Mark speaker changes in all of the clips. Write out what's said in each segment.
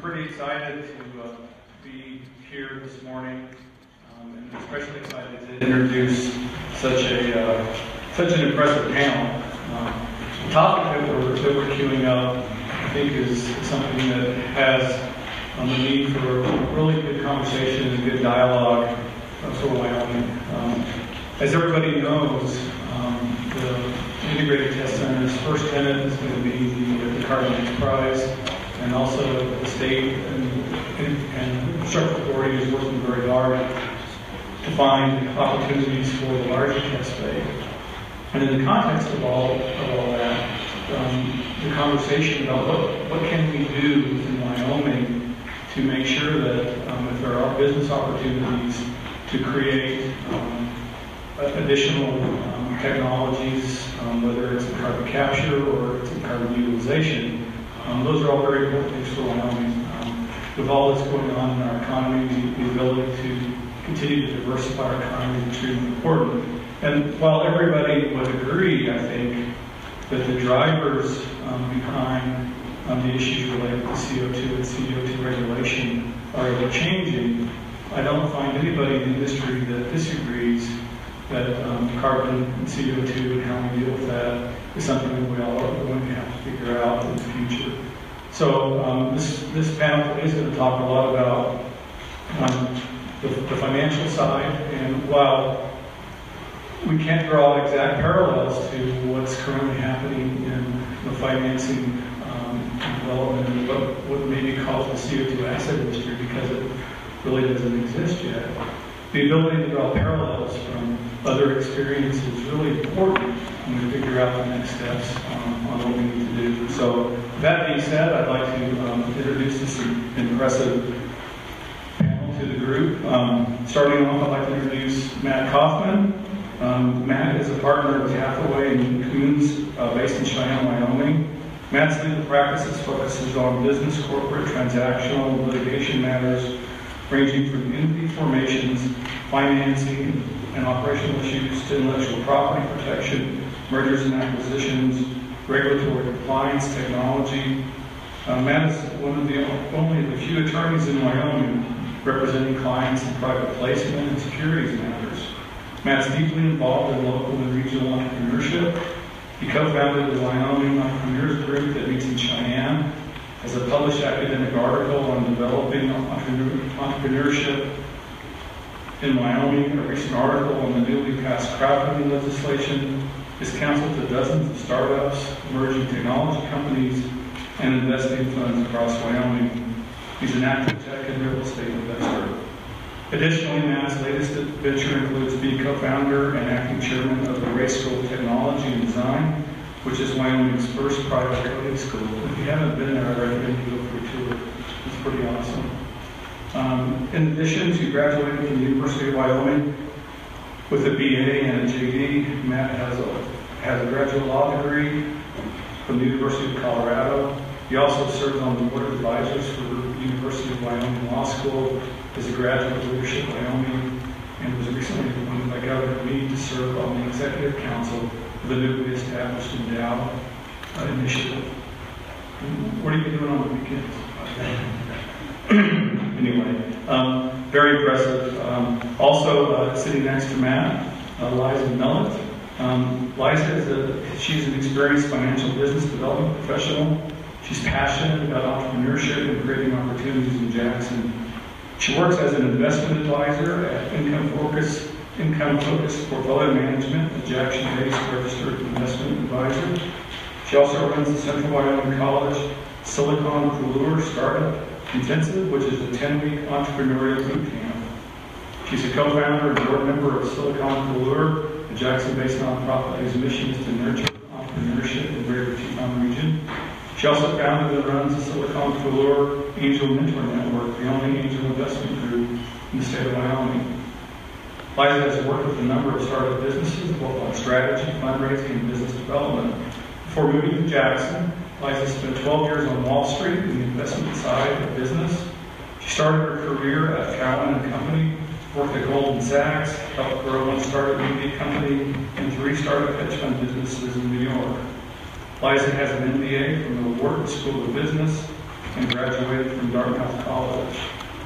Speaker 1: pretty excited to uh, be here this morning, um, and especially excited to introduce such a uh, such an impressive panel. Um, the topic that we're, that we're queuing up, I think, is something that has um, the need for a really good conversation and good dialogue uh, for Wyoming. Um, as everybody knows, um, the Integrated Test Center's first tenant is going to be the, the Carbon Prize, and also the state and, and, and authority is working very hard to find opportunities for the larger test bay. And in the context of all, of all that, um, the conversation about what, what can we do in Wyoming to make sure that um, if there are business opportunities to create um, additional um, technologies, um, whether it's carbon capture or it's carbon utilization, um, those are all very important for Wyoming. Um, with all that's going on in our economy, the, the ability to continue to diversify our economy is extremely important. And while everybody would agree, I think, that the drivers um, behind um, the issues related to CO2 and CO2 regulation are ever changing, I don't find anybody in the industry that disagrees that um, carbon and CO2 and how we deal with that is something that we all are going to have to figure out in the future. So um, this, this panel is going to talk a lot about um, the, the, financial side, and while we can't draw exact parallels to what's currently happening in the financing um, development of what, what may be called the CO2 asset industry because it really doesn't exist yet. The ability to draw parallels from other experiences is really important when we figure out the next steps um, on what we need to do. So that being said, I'd like to um, introduce this impressive panel to the group. Um, starting off, I'd like to introduce Matt Kaufman. Um, Matt is a partner with Hathaway and Kunz uh, based in Cheyenne, Wyoming. Matt's legal practices focuses on business, corporate, transactional, litigation matters ranging from entity formations, financing, and operational issues to intellectual property protection, mergers and acquisitions, regulatory compliance, technology. Uh, Matt is one of the only of the few attorneys in Wyoming representing clients in private placement and securities matters. Matt's deeply involved in local and regional entrepreneurship. He co-founded the Wyoming Entrepreneurs Group that meets in Cheyenne, has a published academic article on developing entrepreneurship in Wyoming, a recent article on the newly passed crowdfunding legislation, is counsel to dozens of startups, emerging technology companies, and investing funds across Wyoming. He's an active tech and real estate investor. Additionally, Matt's latest venture includes being co-founder and acting chairman of the Array School Technology and Design, which is Wyoming's first private coding school. If you haven't been there, I recommend you go for a tour. It's pretty awesome. Um, in addition to graduating from the University of Wyoming with a BA and a JD, Matt has a, has a graduate law degree from the University of Colorado. He also serves on the board of advisors for the University of Wyoming Law School as a graduate of Leadership Wyoming and was recently appointed by Governor Mead to serve on the executive council newly established Endow uh, initiative. What are you doing on the weekends? anyway, um, very impressive. Um, also, uh, sitting next to Matt, uh, Liza Millet. Um, Liza is a, she's an experienced financial business development professional. She's passionate about entrepreneurship and creating opportunities in Jackson. She works as an investment advisor at Income Focus, Income Focused Portfolio Management, a Jackson-based registered investment advisor. She also runs the Central Wyoming College Silicon Couloir Startup Intensive, which is a 10-week entrepreneurial boot camp. She's a co-founder and board member of Silicon Couloir, a Jackson-based nonprofit whose mission is to nurture entrepreneurship in the Greater Teton region. She also founded and runs the Silicon Couloir Angel Mentor Network, the only angel investment group in the state of Wyoming. Liza has worked with a number of startup businesses, both on strategy, fundraising, and business development. Before moving to Jackson, Liza spent 12 years on Wall Street in the investment side of business. She started her career at Cowen and Company, worked at Goldman Sachs, helped grow one startup media company, and three startup hedge fund businesses in New York. Liza has an MBA from the Wharton School of Business, and graduated from Dartmouth College.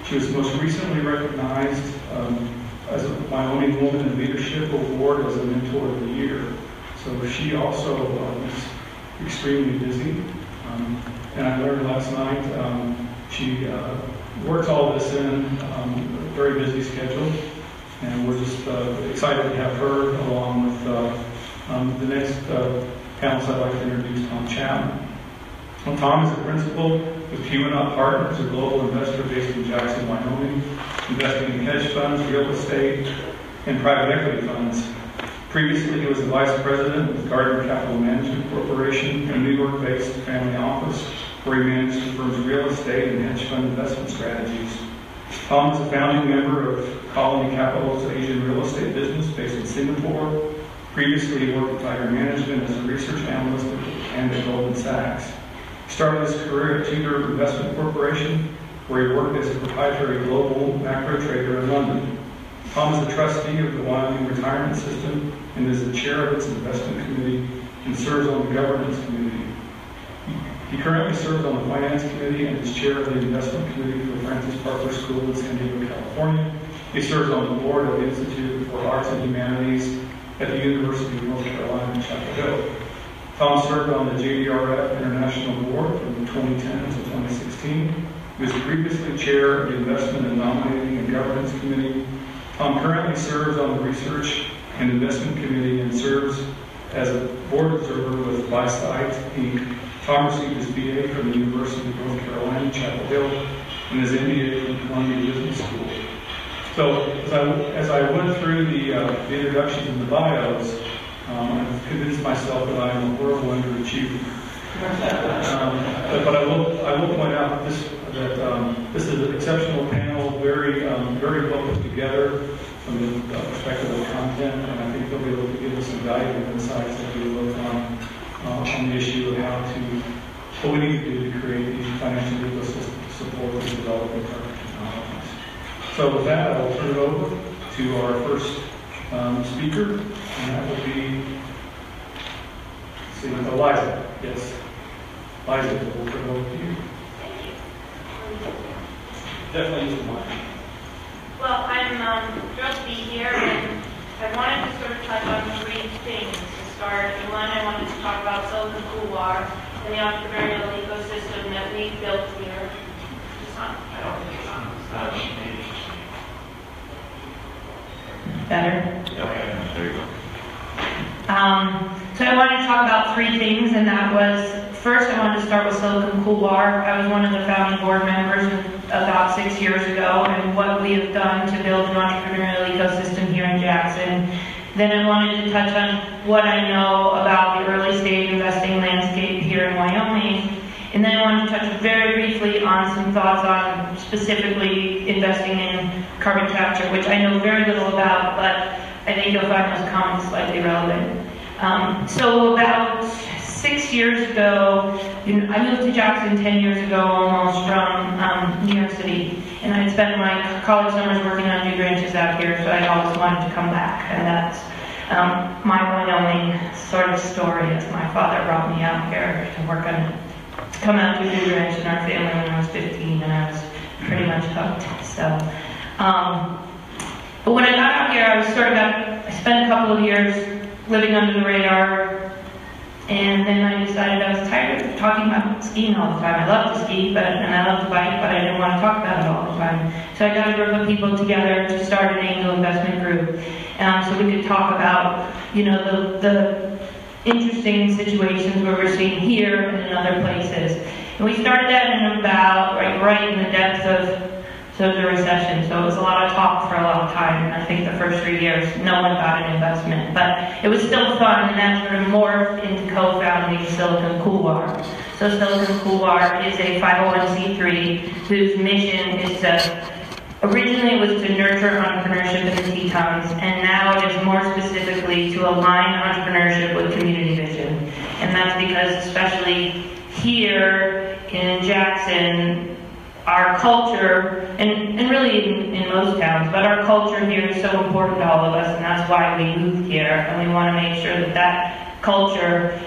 Speaker 1: She was most recently recognized um, as Wyoming Woman in Leadership Award as a Mentor of the Year. So she also uh, is extremely busy. Um, And I learned last night, um, she uh, works all this in, um, a very busy schedule. And we're just uh, excited to have her along with uh, um, the next uh, panelist I'd like to introduce Tom Chapman. Well, Tom is a principal with Teewinot Partners, a global investor based in Jackson, Wyoming, investing in hedge funds, real estate, and private equity funds. Previously, he was the vice president with Gardner Capital Management Corporation, a New York-based family office where he managed the firm's real estate and hedge fund investment strategies. Tom is a founding member of Colony Capital's Asian real estate business based in Singapore. Previously, he worked with Tiger Management as a research analyst and at Goldman Sachs. Started his career at Tudor Investment Corporation, where he worked as a proprietary global macro trader in London. Tom is a trustee of the Wyoming Retirement System and is the chair of its investment committee and serves on the governance committee. He currently serves on the finance committee and is chair of the investment committee for Francis Parker School in San Diego, California. He serves on the board of the Institute for Arts and Humanities at the University of North Carolina in Chapel Hill. Tom served on the JDRF International Board from 2010 to 2016. He was previously chair of the Investment and Nominating and Governance Committee. Tom currently serves on the Research and Investment Committee and serves as a board observer with BiSite Inc. Tom received his BA from the University of North Carolina, Chapel Hill, and his MBA from Columbia Business School. So as I, as I went through the, uh, the introductions and the bios, um, I've convinced myself that I am a horrible underachiever. Um, but, but I will, I will point out this, that um, this is an exceptional panel, very, um, very well put together from the uh, perspective of content, and I think they'll be able to give us some valuable insights as we look on, uh, on the issue of how to, what we need to do to create the financial ecosystem to support the development of our technologies. So with that, I will turn it over to our first um, speaker, and that will be, let's see, Eliza. Yes. Eliza, we'll turn it over to you. Definitely use the mic.
Speaker 2: Well, I'm um, thrilled to be here, and I wanted to sort of touch on three things to start. And one, I wanted to talk about Silicon Couloir and the entrepreneurial ecosystem that we've built here. It's not, I don't think it's on. It's not, maybe.
Speaker 3: Better.
Speaker 4: There you go.
Speaker 3: Um, so I wanted to talk about three things, and that was first I wanted to start with Silicon Cool Couloir. I was one of the founding board members about six years ago, and what we have done to build an entrepreneurial ecosystem here in Jackson. Then I wanted to touch on what I know about the early stage investing landscape here in Wyoming. And then I wanted to touch very briefly on some thoughts on specifically investing in carbon capture, which I know very little about, but I think you'll find those comments slightly relevant. Um, so about six years ago, I moved to Jackson 10 years ago almost from um, New York City. And I spent my college summers working on dude ranches out here, so I always wanted to come back. And that's um, my Wyoming sort of story as my father brought me out here to work on, come out to a dude ranch in our family when I was 15 and I was pretty much hooked. So, um, but when I got out here, I was sort of, I spent a couple of years living under the radar, and then I decided I was tired of talking about skiing all the time. I love to ski, but and I love to bike, but I didn't want to talk about it all the time. So I got a group of people together to start an angel investment group, um, so we could talk about, you know, the, the interesting situations where we're seeing here and in other places. And we started that in about, right, right in the depths of the recession. So it was a lot of talk for a long time. And I think the first three years, no one got an investment. But it was still fun, and that sort of morphed into co-founding Silicon Couloir. So Silicon Couloir is a 501c3 whose mission is to Originally, it was to nurture entrepreneurship in the Tetons, and now it is more specifically to align entrepreneurship with community vision. And that's because, especially here in Jackson, our culture, and, and really in, in most towns, but our culture here is so important to all of us, and that's why we moved here, and we want to make sure that that culture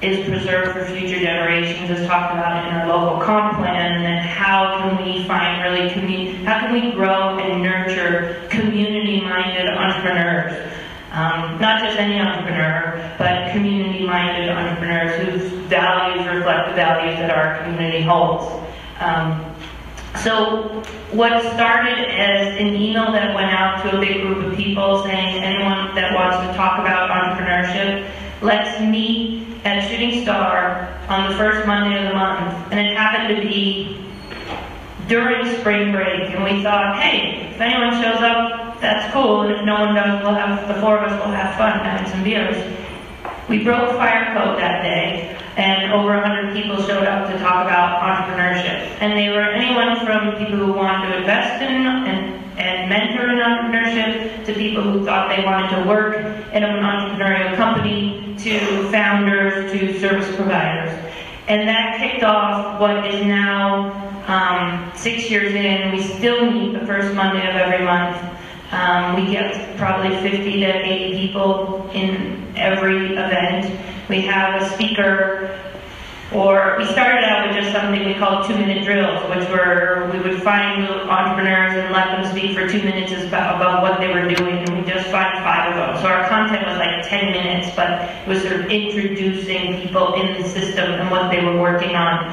Speaker 3: is preserved for future generations, as talked about in our local comp plan, and then how can we find really commu, how can we grow and nurture community-minded entrepreneurs? Um, not just any entrepreneur, but community-minded entrepreneurs whose values reflect the values that our community holds. Um, so what started as an email that went out to a big group of people saying anyone that wants to talk about entrepreneurship, let's meet at Shooting Star on the first Monday of the month. And it happened to be during spring break. And we thought, hey, if anyone shows up, that's cool. And if no one does, we'll have, the four of us will have fun having some beers. We broke fire code that day, and over 100 people showed up to talk about entrepreneurship. And they were anyone from people who wanted to invest in and, and mentor in entrepreneurship to people who thought they wanted to work in an entrepreneurial company to founders to service providers. And that kicked off what is now um, six years in. We still meet the first Monday of every month. Um, we get probably 50 to 80 people in every event. We have a speaker, or we started out with just something we called two-minute drills, which were we would find entrepreneurs and let them speak for two minutes about, what they were doing, and we just find five of them. So our content was like 10 minutes, but it was sort of introducing people in the system and what they were working on.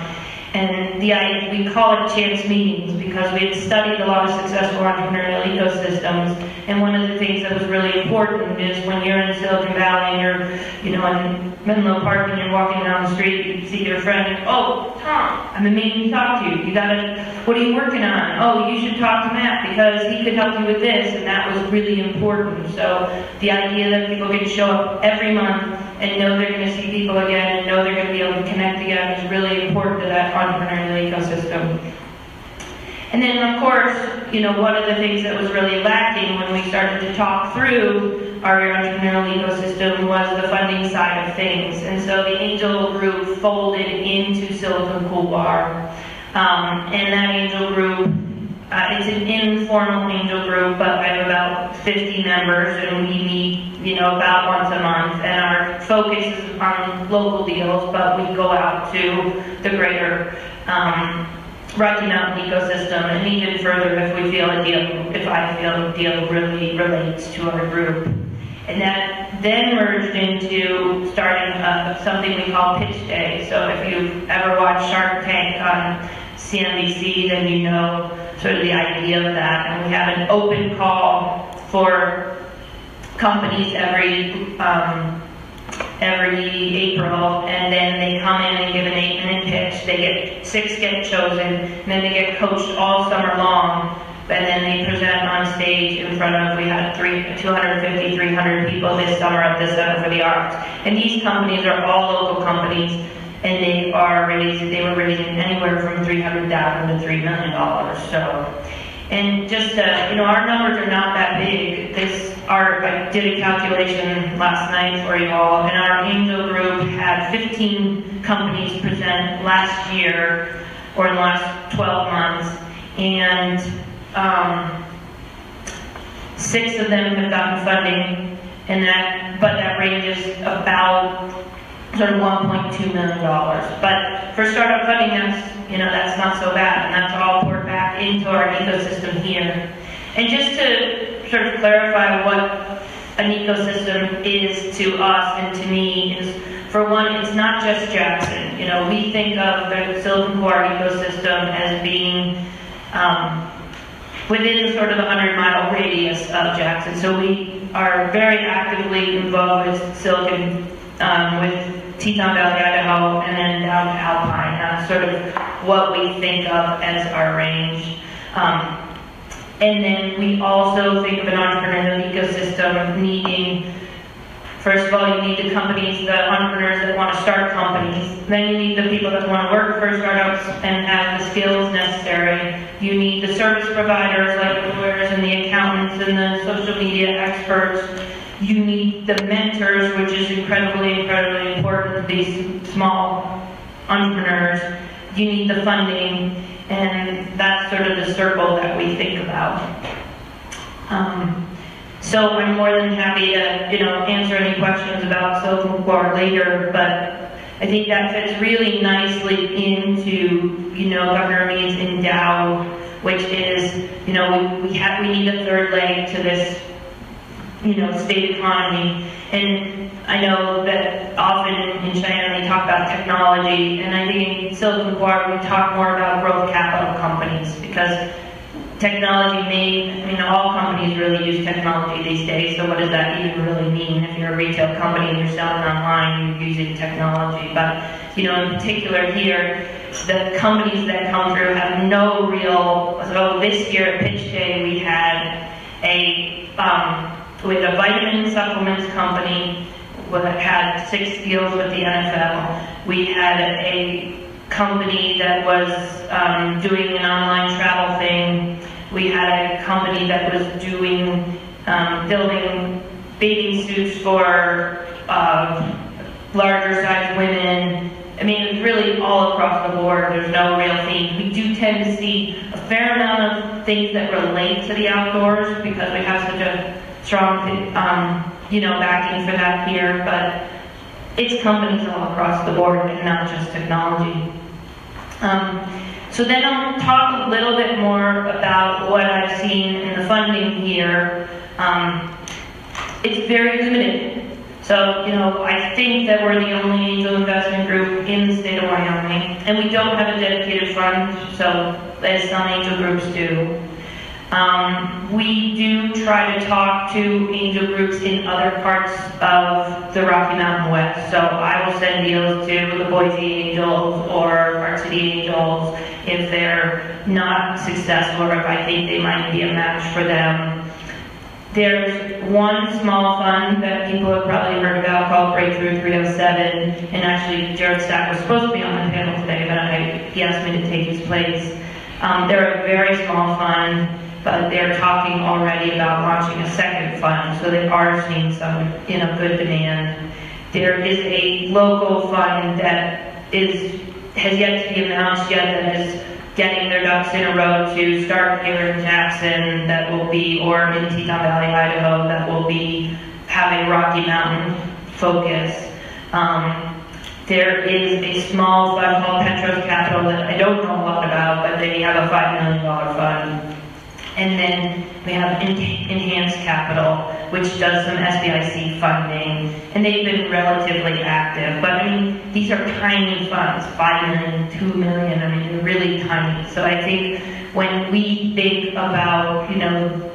Speaker 3: And the we call it chance meetings because we had studied a lot of successful entrepreneurial ecosystems. And one of the things that was really important is when you're in Silicon Valley and you're, you know, in Menlo Park and you're walking down the street, you see your friend, oh, Tom, I'm meaning to talk to you. You gotta, what are you working on? Oh, you should talk to Matt because he could help you with this. And that was really important. So the idea that people can show up every month and know they're going to see people again and know they're going to be able to connect again is really important to that entrepreneurial ecosystem. And then, of course, you know, one of the things that was really lacking when we started to talk through our entrepreneurial ecosystem was the funding side of things. And so the angel group folded into Silicon Couloir. Um, and that angel group uh, it's an informal angel group, but I have about 50 members, and we meet, you know, about once a month. And our focus is on local deals, but we go out to the greater um, Rocky Mountain ecosystem, and even further if we feel a deal, if I feel a deal really relates to our group. And that then merged into starting uh, something we call Pitch Day. So if you've ever watched Shark Tank on CNBC, then you know sort of the idea of that. And we have an open call for companies every um, every April, and then they come in and give an eight-minute pitch. They get six get chosen, and then they get coached all summer long. And then they present on stage in front of, we had three, 250, 300 people this summer at the Center for the Arts. And these companies are all local companies and they are raising, they were raising anywhere from 300000 to $3 million. So, and just, uh, you know, our numbers are not that big. This, our, I did a calculation last night for you all, and our angel group had 15 companies present last year, or in the last 12 months, and um, six of them have gotten funding, and that, but that ranges about sort of $1.2 million. But for startup funding, that's, you know, that's not so bad, and that's all poured back into our ecosystem here. And just to sort of clarify what an ecosystem is to us and to me is, for one, it's not just Jackson. You know, we think of the Silicon Couloir ecosystem as being um, within sort of the 100 mile radius of Jackson. So we are very actively involved with Silicon, um, with Teton Valley, Idaho, and then down to Alpine. That's sort of what we think of as our range. Um, and then we also think of an entrepreneurial ecosystem needing, first of all, you need the companies, the entrepreneurs that want to start companies. Then you need the people that want to work for startups and have the skills necessary. You need the service providers like the lawyers and the accountants and the social media experts you need the mentors, which is incredibly, incredibly important to these small entrepreneurs. You need the funding, and that's sort of the circle that we think about. Um, so I'm more than happy to, you know, answer any questions about Silicon Couloir later, but I think that fits really nicely into, you know, Governor Mead's endow, which is, you know, we, we have, we need a third leg to this, you know, state economy. And I know that often in Cheyenne they talk about technology, and I think in Silicon Valley we talk more about growth capital companies because technology may, I mean, all companies really use technology these days, so what does that even really mean? If you're a retail company and you're selling online, you're using technology. But, you know, in particular here, the companies that come through have no real, so this year at Pitch Day, we had a, um, we had a vitamin supplements company that had six deals with the NFL. We had a company that was um, doing an online travel thing. We had a company that was doing, um, building bathing suits for uh, larger sized women. I mean, it's really all across the board. There's no real theme. We do tend to see a fair amount of things that relate to the outdoors because we have such a strong, um, you know, backing for that here. But it's companies all across the board and not just technology. Um, so then I'll talk a little bit more about what I've seen in the funding here. Um, it's very limited. So, you know, I think that we're the only angel investment group in the state of Wyoming, and we don't have a dedicated fund, so as some angel groups do. Um, we do try to talk to angel groups in other parts of the Rocky Mountain West. So I will send deals to the Boise Angels or Park City Angels if they're not successful or if I think they might be a match for them. There's one small fund that people have probably heard about called Breakthrough 307, and actually Jared Stack was supposed to be on the panel today, but I, he asked me to take his place. Um, they're a very small fund but they're talking already about launching a second fund, so they are seeing some, you know, good demand. There is a local fund that is, has yet to be announced yet, that is getting their ducks in a row to start here in Jackson, that will be, or in Teton Valley, Idaho, that will be having Rocky Mountain focus. Um, there is a small fund called Petros Capital that I don't know a lot about, but they have a $5 million fund and then we have Enhanced Capital, which does some SBIC funding, and they've been relatively active. But I mean, these are tiny funds, five million, two million. I mean, really tiny. So I think when we think about, you know,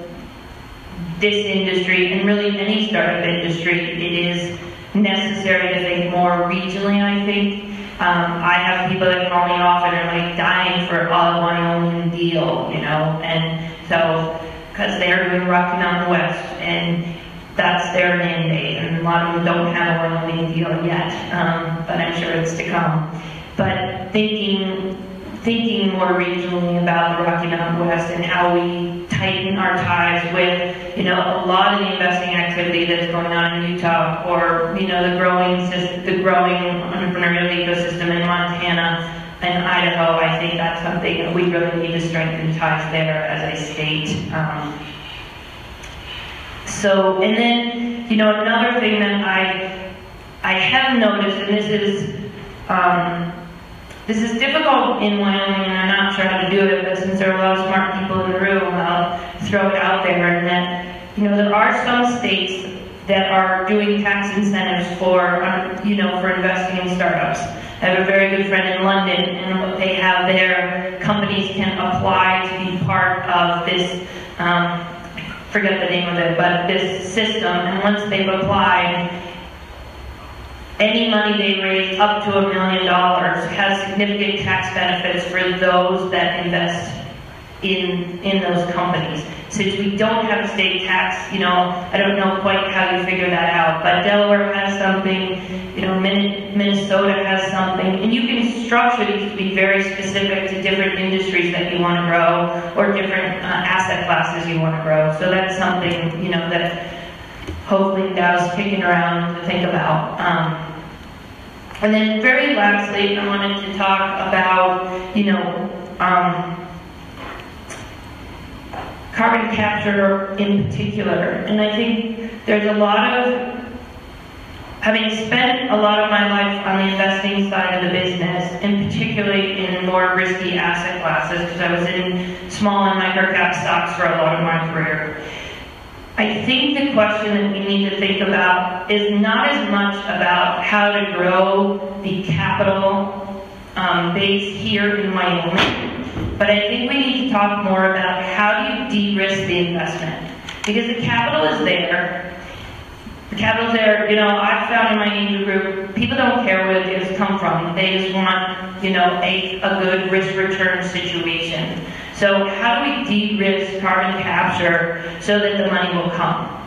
Speaker 3: this industry and really any startup industry, it is necessary to think more regionally. I think um, I have people that call me often and are like dying for a Wyoming deal, you know, and so, because they're doing Rocky Mountain West, and that's their mandate, and a lot of them don't have a Wyoming deal yet, um, but I'm sure it's to come. But thinking, thinking more regionally about the Rocky Mountain West and how we tighten our ties with, you know, a lot of the investing activity that's going on in Utah, or you know, the growing the growing entrepreneurial ecosystem in Montana and Idaho. I think that's something that we really need to strengthen ties there as a state. Um, so, and then, you know, another thing that I I have noticed, and this is um, this is difficult in Wyoming, and I'm not sure how to do it, but since there are a lot of smart people in the room, I'll throw it out there, and that, you know, there are some states that are doing tax incentives for, um, you know, for investing in startups. I have a very good friend in London, and what they have there, companies can apply to be part of this, um, forget the name of it, but this system, and once they've applied, any money they raise up to a million dollars has significant tax benefits for those that invest in, in those companies. Since we don't have a state tax, you know, I don't know quite how you figure that out, but Delaware has something, you know, Minnesota has something, and you can structure these to be very specific to different industries that you want to grow or different uh, asset classes you want to grow. So that's something, you know, that hopefully Dow's kicking around to think about. Um, and then very lastly, I wanted to talk about, you know, um, carbon capture in particular. And I think there's a lot of having spent a lot of my life on the investing side of the business, and particularly in more risky asset classes, because I was in small and micro cap stocks for a lot of my career, I think the question that we need to think about is not as much about how to grow the capital um, base here in Wyoming, but I think we need to talk more about how do you de-risk the investment. Because the capital is there, the capital's there, you know, I've found in my angel group, people don't care where gifts come from. They just want, you know, a, a good risk return situation. So how do we de-risk carbon capture so that the money will come?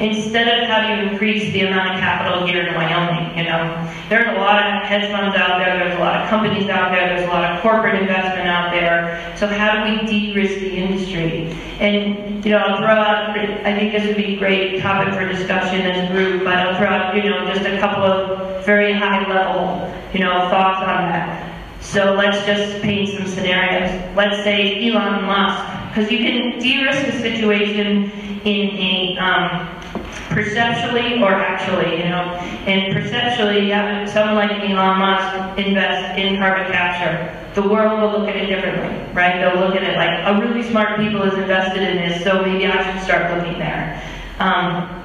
Speaker 3: Instead of how do you increase the amount of capital here in Wyoming, you know? There's a lot of hedge funds out there, there's a lot of companies out there, there's a lot of corporate investment out there. So how do we de-risk the industry? And, you know, I'll throw out, I think this would be a great topic for discussion as a group, but I'll throw out, you know, just a couple of very high level, you know, thoughts on that. So let's just paint some scenarios. Let's say Elon Musk, because you can de-risk a situation in a um, perceptually or actually, you know. And perceptually, have someone like Elon Musk invest in carbon capture. The world will look at it differently, right? They'll look at it like a really smart people has invested in this, so maybe I should start looking there. Um,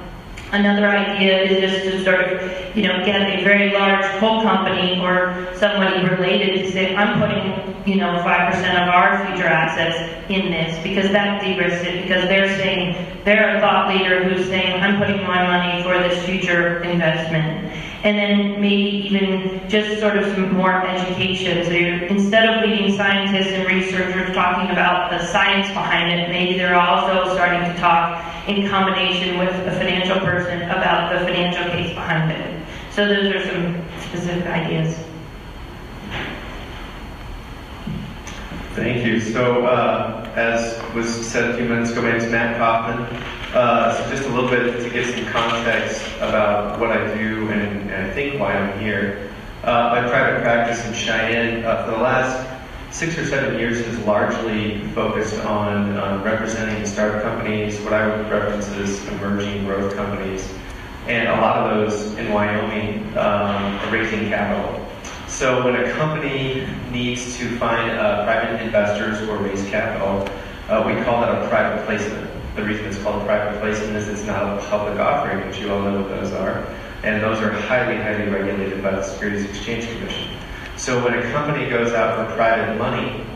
Speaker 3: Another idea is just to sort of, you know, get a very large coal company or somebody related to say, I'm putting, you know, 5% of our future assets in this because that de-risks it because they're saying, they're a thought leader who's saying, I'm putting my money for this future investment. And then maybe even just sort of some more education. So instead of leading scientists and researchers talking about the science behind it, maybe they're also starting to talk in combination with a financial person about the financial case behind it. So those are some specific ideas.
Speaker 4: Thank you. So, uh, as was said a few minutes ago, my name is Matt Kaufman. Uh, so just a little bit to give some context about what I do and, and I think why I'm here. Uh, my private practice in Cheyenne uh, for the last six or seven years has largely focused on um, representing startup companies, what I would reference as emerging growth companies, and a lot of those in Wyoming um, are raising capital. So when a company needs to find uh, private investors or raise capital, uh, we call that a private placement. The reason it's called a private placement is it's not a public offering, which you all know what those are. And those are highly, highly regulated by the Securities Exchange Commission. So when a company goes out for private money,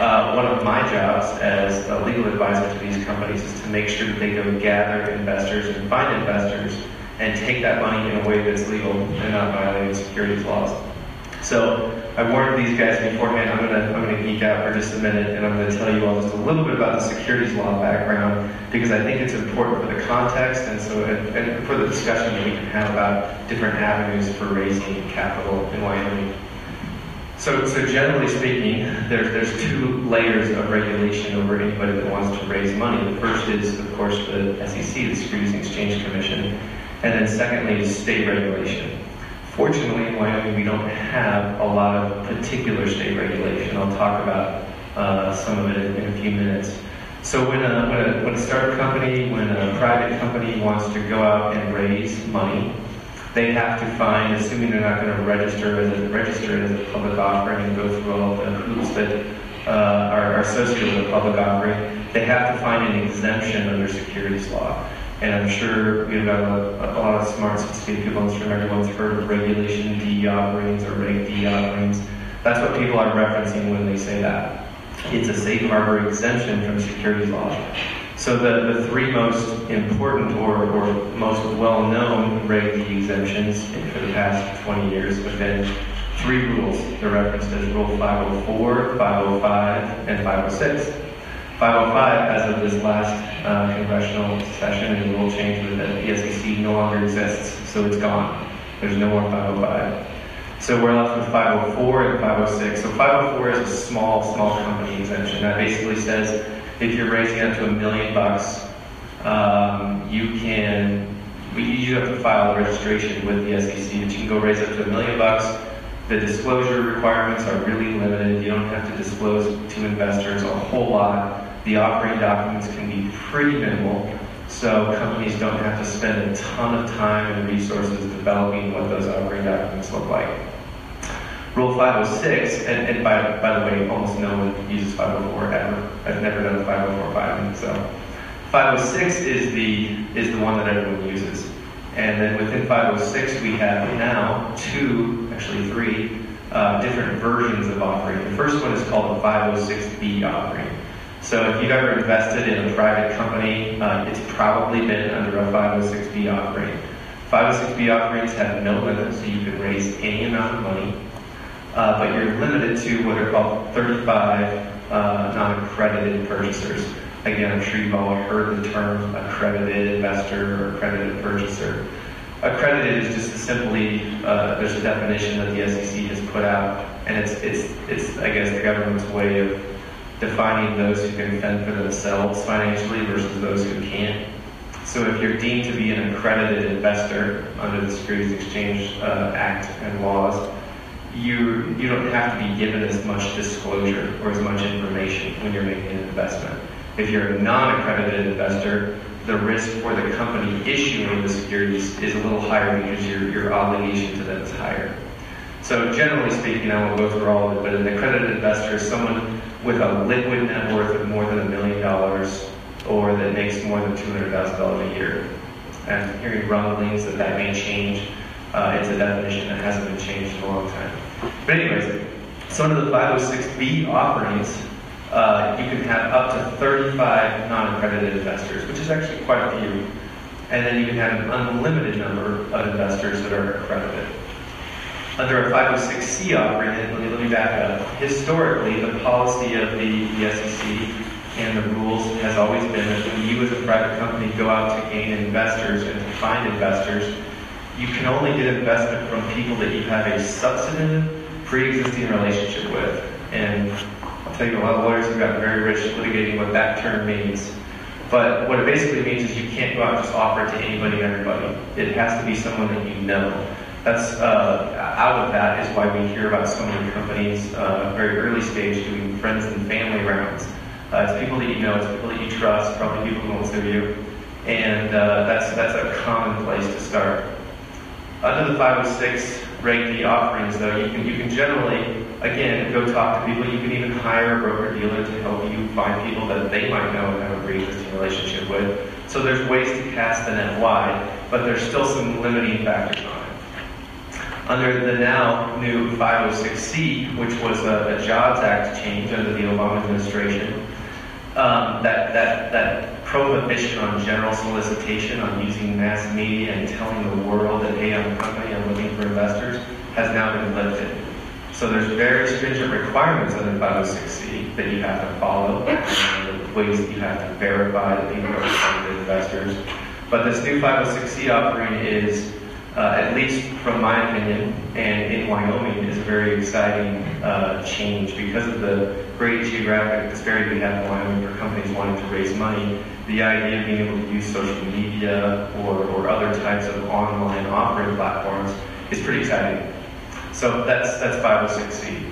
Speaker 4: uh, one of my jobs as a legal advisor to these companies is to make sure that they go gather investors and find investors and take that money in a way that's legal and not violating securities laws. So I warned these guys beforehand, I'm gonna, I'm gonna geek out for just a minute and I'm gonna tell you all just a little bit about the securities law background because I think it's important for the context and so and, for the discussion that we can have about different avenues for raising capital in Wyoming. So, so generally speaking, there's, there's two layers of regulation over anybody that wants to raise money. The first is, of course, the SEC, the Securities and Exchange Commission, and then secondly is state regulation. Fortunately, in Wyoming, we don't have a lot of particular state regulation. I'll talk about uh, some of it in, a few minutes. So when a, when, a, when a startup company, when a private company wants to go out and raise money, they have to find, assuming they're not going to register as a, register as a public offering and go through all the hoops that uh, are associated with a public offering, they have to find an exemption under securities law. And I'm sure we've got a, a, lot of smart, sophisticated people room. Everyone's heard of regulation D offerings or Reg D offerings. That's what people are referencing when they say that. It's a safe harbor exemption from securities law. So the, the three most important or, or most well-known Reg D exemptions for the past 20 years have been three rules. They're referenced as Rule 504, 505, and 506. 505, as of this last uh, congressional session and rule change with the SEC, no longer exists, so it's gone. There's no more 505. So we're left with 504 and 506. So 504 is a small, small company exemption. That basically says if you're raising up to a million bucks, um, you can, you have to file a registration with the SEC, but you can go raise up to a million bucks. The disclosure requirements are really limited. You don't have to disclose to investors a whole lot the offering documents can be pretty minimal. so companies don't have to spend a ton of time and resources developing what those offering documents look like. Rule 506, and, and by, by the way, almost no one uses 504 ever. I've never done a 504 filing, so 506 is the is the one that everyone uses. And then within 506, we have now two, actually three, uh, different versions of offering. The first one is called the 506B offering. So if you've ever invested in a private company, uh, it's probably been under a 506B offering. 506B offerings have no limit, so you can raise any amount of money, uh, but you're limited to what are called 35 uh, non-accredited purchasers. Again, I'm sure you've all heard the term accredited investor or accredited purchaser. Accredited is just simply, uh, there's a definition that the SEC has put out, and it's, it's, it's, I guess, the government's way of defining those who can fend for themselves financially versus those who can't. So if you're deemed to be an accredited investor under the Securities Exchange uh, Act and laws, you, you don't have to be given as much disclosure or as much information when you're making an investment. If you're a non-accredited investor, the risk for the company issuing the securities is a little higher because your, your obligation to them is higher. So generally speaking, I won't go through all of it, but an accredited investor is someone with a liquid net worth of more than a million dollars or that makes more than $200,000 a year. And hearing rumblings that that may change, uh, it's a definition that hasn't been changed in a long time. But anyways, so under the 506B offerings, uh, you can have up to 35 non-accredited investors, which is actually quite a few. And then you can have an unlimited number of investors that are accredited. Under a 506C offering, and let me, let me back up, historically, the policy of the, the SEC and the rules has always been that when you as a private company go out to gain investors and to find investors, you can only get investment from people that you have a substantive pre-existing relationship with. And I'll tell you, a lot of lawyers have gotten very rich litigating what that term means. But what it basically means is you can't go out and just offer it to anybody and everybody. It has to be someone that you know. That's uh, out of that is why we hear about so many companies, uh, very early stage, doing friends and family rounds. Uh, it's people that you know, it's people that you trust, probably people who won't sue you, and uh, that's that's a common place to start. Under the 506 Reg D offerings, though, you can you can generally again go talk to people. You can even hire a broker dealer to help you find people that they might know and have a pre-existing relationship with. So there's ways to cast the net wide, but there's still some limiting factors. Under the now new 506C, which was a, a Jobs Act change under the Obama administration, um, that, that, that prohibition on general solicitation, on using mass media and telling the world that, hey, I'm a company, I'm looking for investors, has now been lifted. So there's very stringent requirements under 506C that you have to follow, ways that you have to verify that people are accredited investors. But this new 506C offering is, uh, at least from my opinion, and in Wyoming, is a very exciting uh, change because of the great geographic disparity we have in Wyoming for companies wanting to raise money. The idea of being able to use social media or, or other types of online offering platforms is pretty exciting. So that's that's 506C.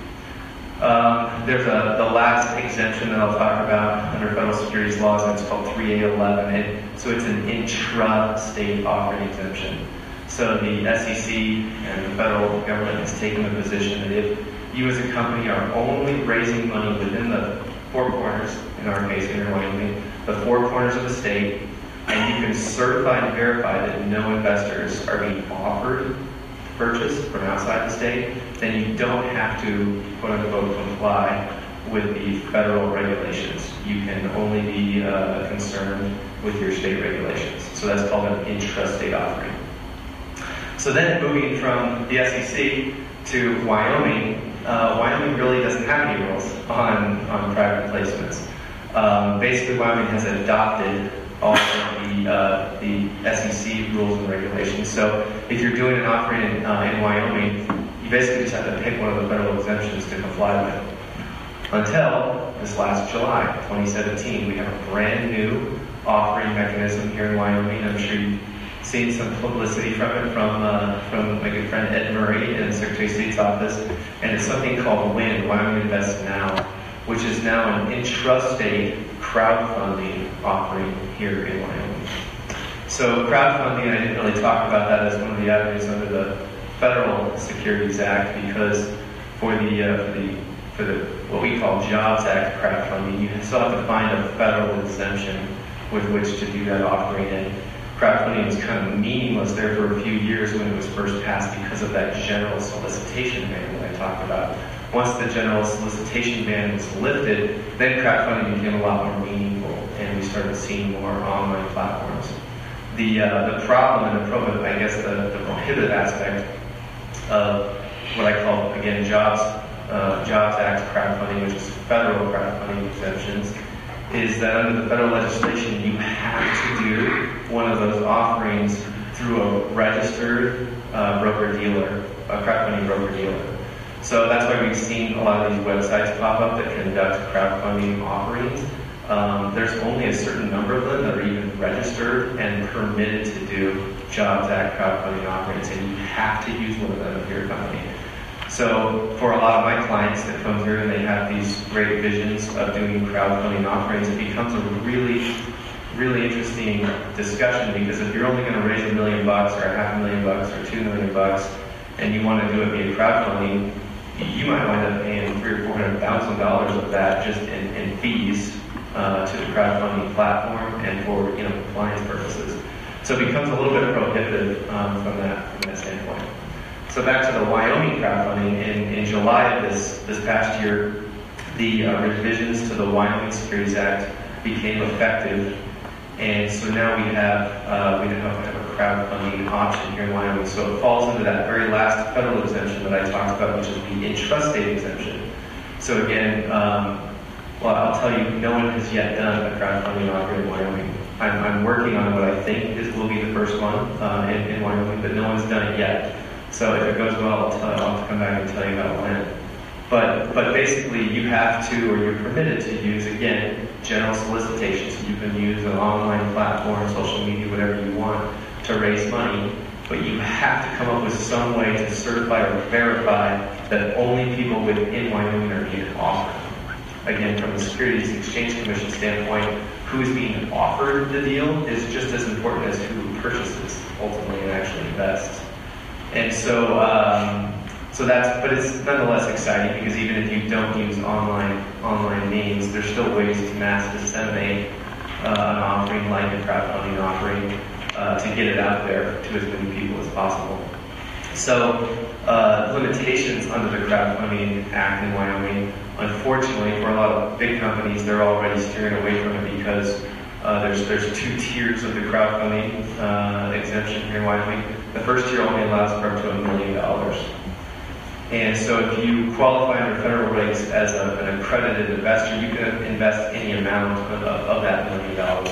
Speaker 4: Um, there's a, the last exemption that I'll talk about under federal securities laws, and it's called 3A11. It, so it's an intra-state offering exemption. So the SEC and the federal government has taken the position that if you as a company are only raising money within the four corners, in our case here in Wyoming, the four corners of the state, and you can certify and verify that no investors are being offered purchase from outside the state, then you don't have to, quote unquote, comply with the federal regulations. You can only be uh, concerned with your state regulations. So that's called an intrastate offering. So then moving from the SEC to Wyoming, uh, Wyoming really doesn't have any rules on, on private placements. Um, basically, Wyoming has adopted all of the, uh, the SEC rules and regulations. So if you're doing an offering in, uh, in Wyoming, you basically just have to pick one of the federal exemptions to comply with. Until this last July, 2017, we have a brand new offering mechanism here in Wyoming. I'm sure you've seen some publicity from it from, uh, from my good friend Ed Murray in the Secretary of State's office. And it's something called WIN, Wyoming Invest Now, which is now an intrastate crowdfunding offering here in Wyoming. So crowdfunding, I didn't really talk about that as one of the avenues under the Federal Securities Act because for the, uh, for the, for the, what we call Jobs Act crowdfunding, you still have to find a federal exemption with which to do that offering. And crowdfunding was kind of meaningless there for a few years when it was first passed because of that general solicitation ban that I talked about. Once the general solicitation ban was lifted, then crowdfunding became a lot more meaningful, and we started seeing more online platforms. The, uh, the problem and the pro- I guess the, the prohibitive aspect of what I call, again, jobs, uh, Jobs Act crowdfunding, which is federal crowdfunding exemptions, is that under the federal legislation, you have to do one of those offerings through a registered uh, broker-dealer, a crowdfunding broker-dealer. So that's why we've seen a lot of these websites pop up that conduct crowdfunding offerings. Um, there's only a certain number of them that are even registered and permitted to do Jobs Act crowdfunding offerings, and you have to use one of them if you're a company. So for a lot of my clients that come through and they have these great visions of doing crowdfunding offerings, it becomes a really, really interesting discussion because if you're only going to raise a million bucks or a half a million bucks or two million bucks, and you want to do it via crowdfunding, you might wind up paying three or four hundred thousand dollars of that just in, in fees uh, to the crowdfunding platform and for you know compliance purposes. So it becomes a little bit prohibitive um, from that from that standpoint. So back to the Wyoming crowdfunding, in, in July of this, this past year, the uh, revisions to the Wyoming Securities Act became effective. And so now we have, uh, we have, have a crowdfunding option here in Wyoming. So it falls into that very last federal exemption that I talked about, which is the intrastate exemption. So again, um, well, I'll tell you, no one has yet done a crowdfunding offering in Wyoming. I'm, I'm working on what I think is, will be the first one uh, in, in Wyoming, but no one's done it yet. So if it goes well, I'll, tell, I'll come back and tell you about went. But, but basically, you have to, or you're permitted to use, again, general solicitations. So you can use an online platform, social media, whatever you want to raise money. But you have to come up with some way to certify or verify that only people within Wyoming are being offered. Again, from the Securities Exchange Commission standpoint, who is being offered the deal is just as important as who purchases ultimately and actually invests. And so, um, so that's, but it's nonetheless exciting because even if you don't use online online means, there's still ways to mass disseminate uh, an offering like a crowdfunding offering uh, to get it out there to as many people as possible. So, uh, limitations under the crowdfunding act in Wyoming, unfortunately, for a lot of big companies, they're already steering away from it because uh, there's there's two tiers of the crowdfunding uh, exemption here in Wyoming. The first tier only allows for up to a million dollars. And so if you qualify under federal regs as a, an accredited investor, you can invest any amount of, of that million dollars.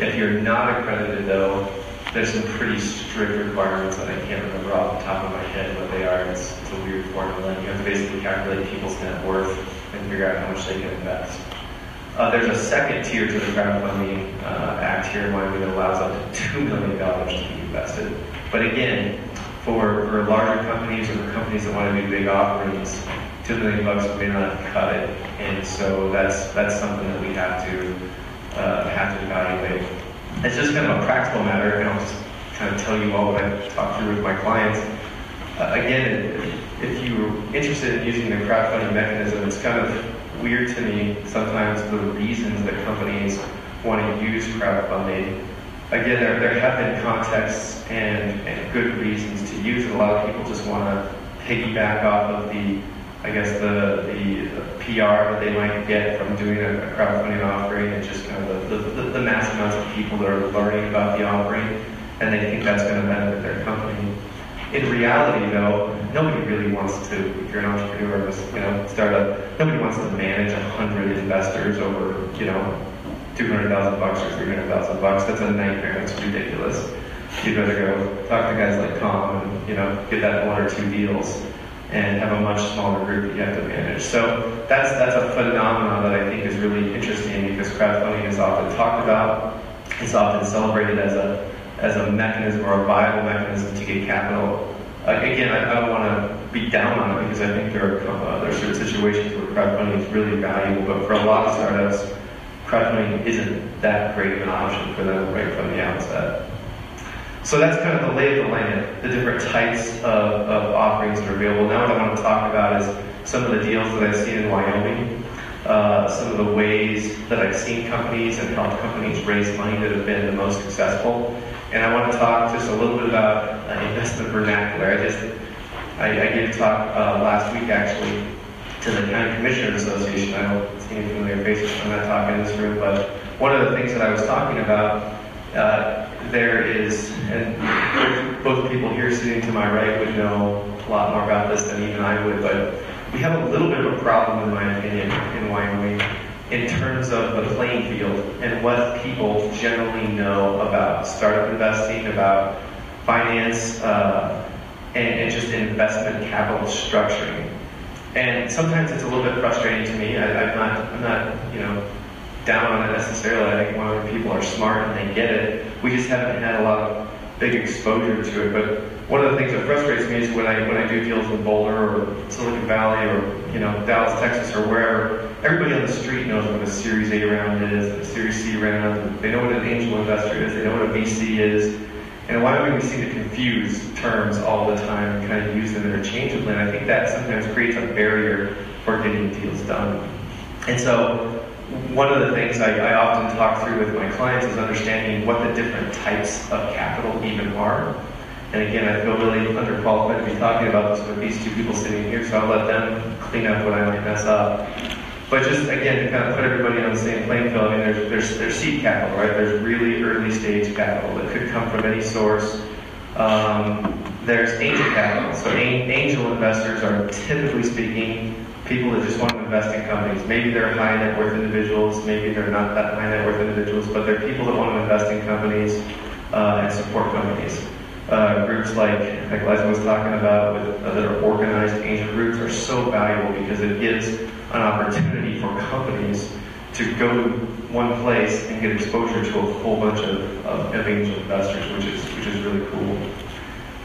Speaker 4: If you're not accredited though, there's some pretty strict requirements that I can't remember off the top of my head what they are. It's, it's a weird formula. You have to basically calculate people's net worth and figure out how much they can invest. Uh, there's a second tier to the crowdfunding uh, act here in Wyoming that allows up to $2 million to be invested. But again, for, for larger companies or for companies that want to do big offerings, two million bucks may not cut it, and so that's that's something that we have to uh, have to evaluate. It's just kind of a practical matter, and I'll just kind of tell you all what I talked through with my clients. Uh, again, if, if you're interested in using the crowdfunding mechanism, it's kind of weird to me sometimes the reasons that companies want to use crowdfunding again, there, there have been contexts and, and good reasons to use it. A lot of people just want to piggyback off of the, I guess, the, the, PR that they might get from doing a, a crowdfunding offering and just kind of the, the, the, mass amounts of people that are learning about the offering and they think that's going to benefit their company. In reality, though, nobody really wants to, if you're an entrepreneur you know, startup, nobody wants to manage a hundred investors over, you know, 200,000 bucks or 300,000 bucks. That's a nightmare. That's ridiculous. You'd rather go talk to guys like Tom and, you know, get that one or two deals and have a much smaller group that you have to manage. So that's, that's a phenomenon that I think is really interesting because crowdfunding is often talked about. It's often celebrated as a, as a mechanism or a viable mechanism to get capital. Uh, again, I, I don't want to be down on it because I think there are, uh, there are certain situations where crowdfunding is really valuable, but for a lot of startups, crowdfunding isn't that great of an option for them right from the outset. So that's kind of the lay of the land, the different types of, of offerings that are available. Now what I want to talk about is some of the deals that I've seen in Wyoming, uh, some of the ways that I've seen companies and helped companies raise money that have been the most successful. And I want to talk just a little bit about uh, investment vernacular. I just, I, I gave a talk uh, last week actually to the County Commissioners Association. I any familiar faces from that talk in this room, but one of the things that I was talking about uh, there is, and both people here sitting to my right would know a lot more about this than even I would, but we have a little bit of a problem, in my opinion, in Wyoming in terms of the playing field and what people generally know about startup investing, about finance, uh, and, and just investment capital structuring. And sometimes it's a little bit frustrating to me. I, I'm not, I'm not, you know, down on it necessarily. I think Wyoming people are smart and they get it. We just haven't had a lot of big exposure to it. But one of the things that frustrates me is when I when I do deals in Boulder or Silicon Valley or you know Dallas, Texas or wherever, everybody on the street knows what a Series A round is, a Series C round. They know what an angel investor is. They know what a VC is. And why do we seem to confuse terms all the time and kind of use them interchangeably? And I think that sometimes creates a barrier for getting deals done. And so one of the things I, I, often talk through with my clients is understanding what the different types of capital even are. And again, I feel really underqualified to be talking about this with these two people sitting here, so I'll let them clean up what I might mess up. But just again, to kind of put everybody on the same playing field, I mean, there's, there's, there's seed capital, right? There's really early stage capital that could come from any source. Um, there's angel capital. So angel investors are typically speaking people that just want to invest in companies. Maybe they're high net worth individuals, maybe they're not that high net worth individuals, but they're people that want to invest in companies uh, and support companies. Uh, groups like, like Liza was talking about, with, uh, that are organized angel groups are so valuable because it gives an opportunity for companies to go to one place and get exposure to a whole bunch of, of, of angel investors, which is which is really cool.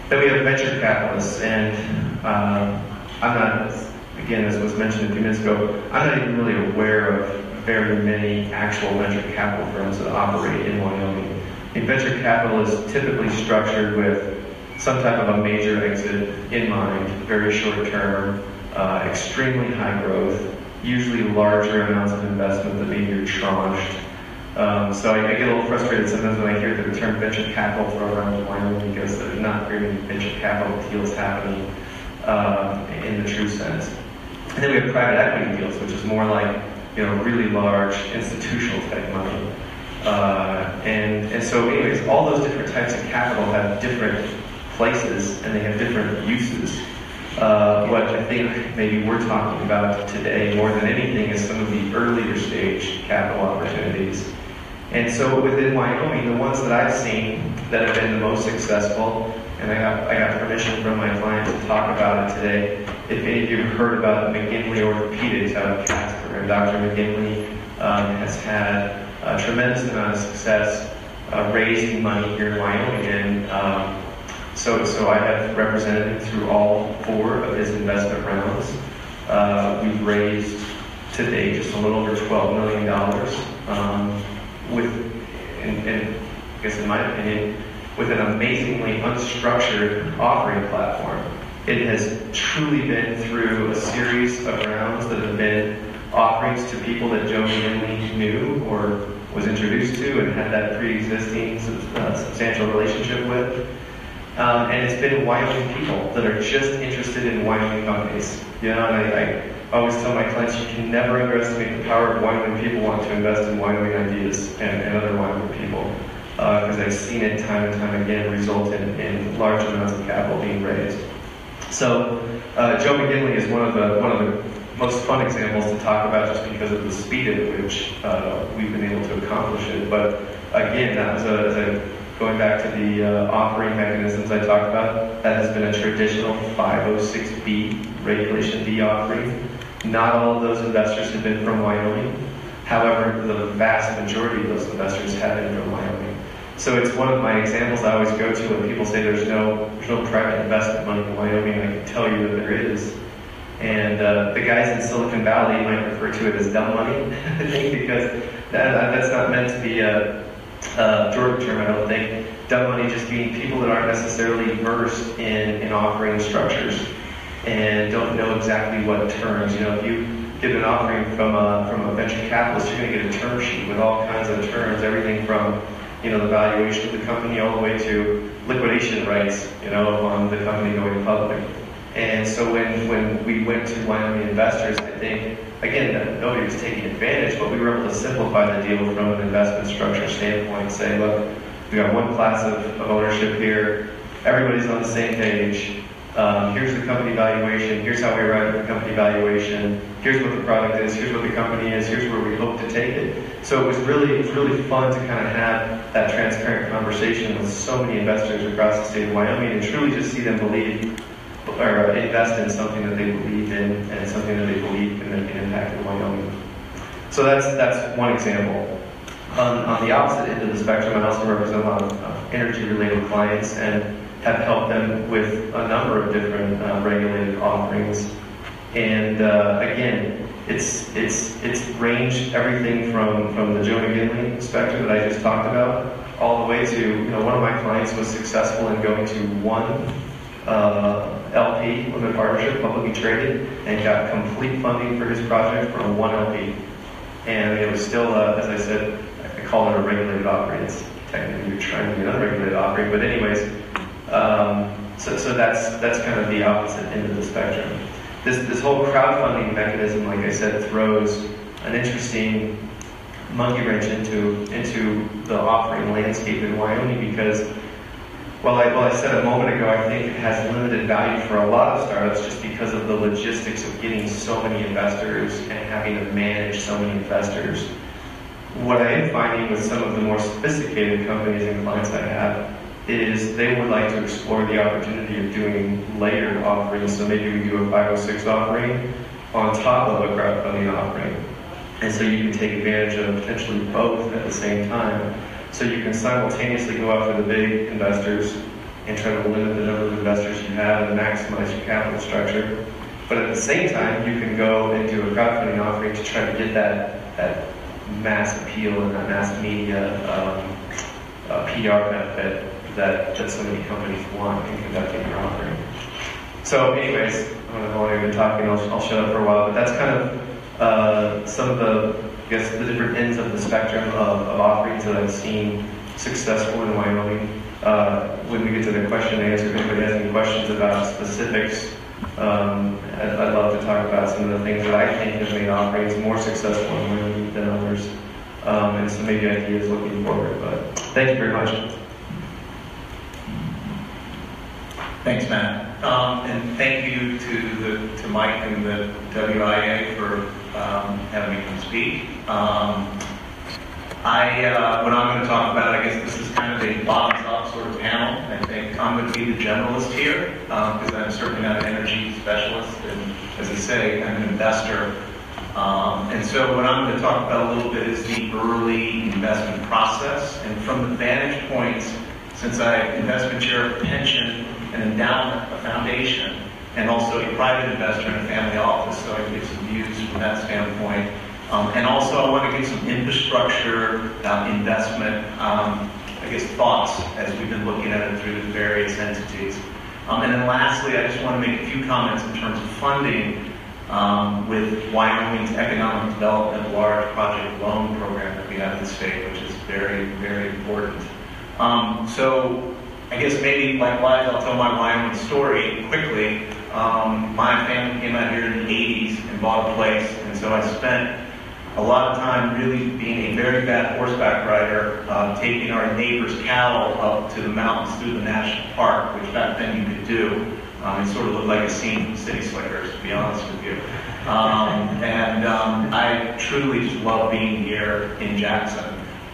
Speaker 4: Then we have venture capitalists, and uh, I'm not again, as was mentioned a few minutes ago, I'm not even really aware of very many actual venture capital firms that operate in Wyoming. And venture capital is typically structured with some type of a major exit in mind, very short term, uh, extremely high growth, usually larger amounts of investment that are tranched. Um, so I, I, get a little frustrated sometimes when I hear the term venture capital thrown around in Wyoming because there's not very many venture capital deals happening um, in the true sense. And then we have private equity deals, which is more like, you know, really large institutional type money. Uh, and, and so anyways, all those different types of capital have different places and they have different uses. Uh, what I think maybe we're talking about today more than anything is some of the earlier stage capital opportunities. And so within Wyoming, the ones that I've seen that have been the most successful and I got, I got permission from my client to talk about it today. If any of you have heard about McGinley Orthopedics out of Casper, and Dr. McGinley um, has had a tremendous amount of success uh, raising money here in Wyoming, and um, so, so I have represented him through all four of his investment rounds. Uh, we've raised to date just a little over $12 million um, with, and, and I guess in my opinion, with an amazingly unstructured offering platform. It has truly been through a series of rounds that have been offerings to people that Joe McGinley knew or was introduced to and had that pre-existing uh, substantial relationship with. Um, and it's been Wyoming people that are just interested in Wyoming companies. You know, and I, I always tell my clients you can never underestimate the power of Wyoming people want to invest in Wyoming ideas and, and other Wyoming people because uh, I've seen it time and time again result in, in large amounts of capital being raised. So uh, Joe McGinley is one of the one of the most fun examples to talk about just because of the speed at which uh, we've been able to accomplish it. But again, that was a, a going back to the uh, offering mechanisms I talked about, that has been a traditional 506B Regulation D offering. Not all of those investors have been from Wyoming. However, the vast majority of those investors have been from Wyoming. So it's one of my examples I always go to when people say there's no there's no private investment money in Wyoming. I can tell you that there is. And uh, the guys in Silicon Valley might refer to it as dumb money, I think, because that, that's not meant to be a, Uh, Jordan term, I don't think. dumb money just being people that aren't necessarily versed in, in offering structures and don't know exactly what terms. You know, if you get an offering from a, from a venture capitalist, you're going to get a term sheet with all kinds of terms, everything from, you know, the valuation of the company all the way to liquidation rights, you know, on the company going public. And so when, when we went to Wyoming investors, I think, again, nobody was taking advantage, but we were able to simplify the deal from an investment structure standpoint, say, look, we got one class of, of ownership here, everybody's on the same page, um, here's the company valuation, here's how we arrived at the company valuation, here's what the product is, here's what the company is, here's where we hope to take it. So it was really, it was really fun to kind of have that transparent conversation with so many investors across the state of Wyoming and truly just see them believe or invest in something that they believe in and something that they believe can make an impact in Wyoming. So that's that's one example. On, on the opposite end of the spectrum, I also represent a lot of energy-related clients and have helped them with a number of different uh, regulated offerings. And uh, again, it's it's it's ranged everything from from the Joe McGinley spectrum that I just talked about, all the way to you know one of my clients was successful in going to one uh, LP, limited partnership, publicly traded, and got complete funding for his project from one LP. And it was still, uh, as I said, I call it a regulated operator. It's technically you're trying to be an unregulated operator, but anyways, um, so, so that's that's kind of the opposite end of the spectrum. This this whole crowdfunding mechanism, like I said, throws an interesting monkey wrench into into the offering landscape in Wyoming because well, I, well, I said a moment ago, I think it has limited value for a lot of startups just because of the logistics of getting so many investors and having to manage so many investors. What I am finding with some of the more sophisticated companies and clients I have is they would like to explore the opportunity of doing layered offerings. So maybe we do a 506 offering on top of a crowdfunding offering. And so you can take advantage of potentially both at the same time. So you can simultaneously go after the big investors and try to limit the number of investors you have and maximize your capital structure. But at the same time, you can go and do a crowdfunding offering to try to get that, that mass appeal and that mass media um, uh, PR benefit that, that so many companies want in conducting their offering. So anyways, I don't know how long I've been talking, I'll, I'll shut up for a while, but that's kind of uh, some of the I guess, the different ends of the spectrum of, of offerings that I've seen successful in Wyoming. Uh, when we get to the question and answer, if anybody has any questions about specifics, um, I'd, I'd, love to talk about some of the things that I think have made offerings more successful in Wyoming than others, um, and some maybe ideas looking forward. But thank you very much.
Speaker 5: Thanks, Matt. Um, and thank you to the to Mike and the WIA for um, having me speak. Um, I, uh, what I'm going to talk about, I guess this is kind of a bottoms-up sort of panel. I think I'm going to be the generalist here because um, I'm certainly not an energy specialist, and as I say, I'm an investor. Um, and so what I'm going to talk about a little bit is the early investment process, and from the vantage points, since I'm investment chair of a pension, and endowment, a foundation, and also a private investor in a family office, so I can give some views from that standpoint. Um, and also, I want to give some infrastructure uh, investment, um, I guess, thoughts as we've been looking at it through the various entities. Um, and then lastly, I just want to make a few comments in terms of funding um, with Wyoming's Economic Development Large Project Loan Program that we have in the state, which is very, very important. Um, so I guess maybe likewise, I'll tell my Wyoming story quickly. Um, my family came out here in the 80s and bought a place, and so I spent a lot of time really being a very bad horseback rider, uh, taking our neighbor's cattle up to the mountains through the national park, which back then you could do. Um, it sort of looked like a scene from City Slickers, to be honest with you. Um, and um, I truly just love being here in Jackson.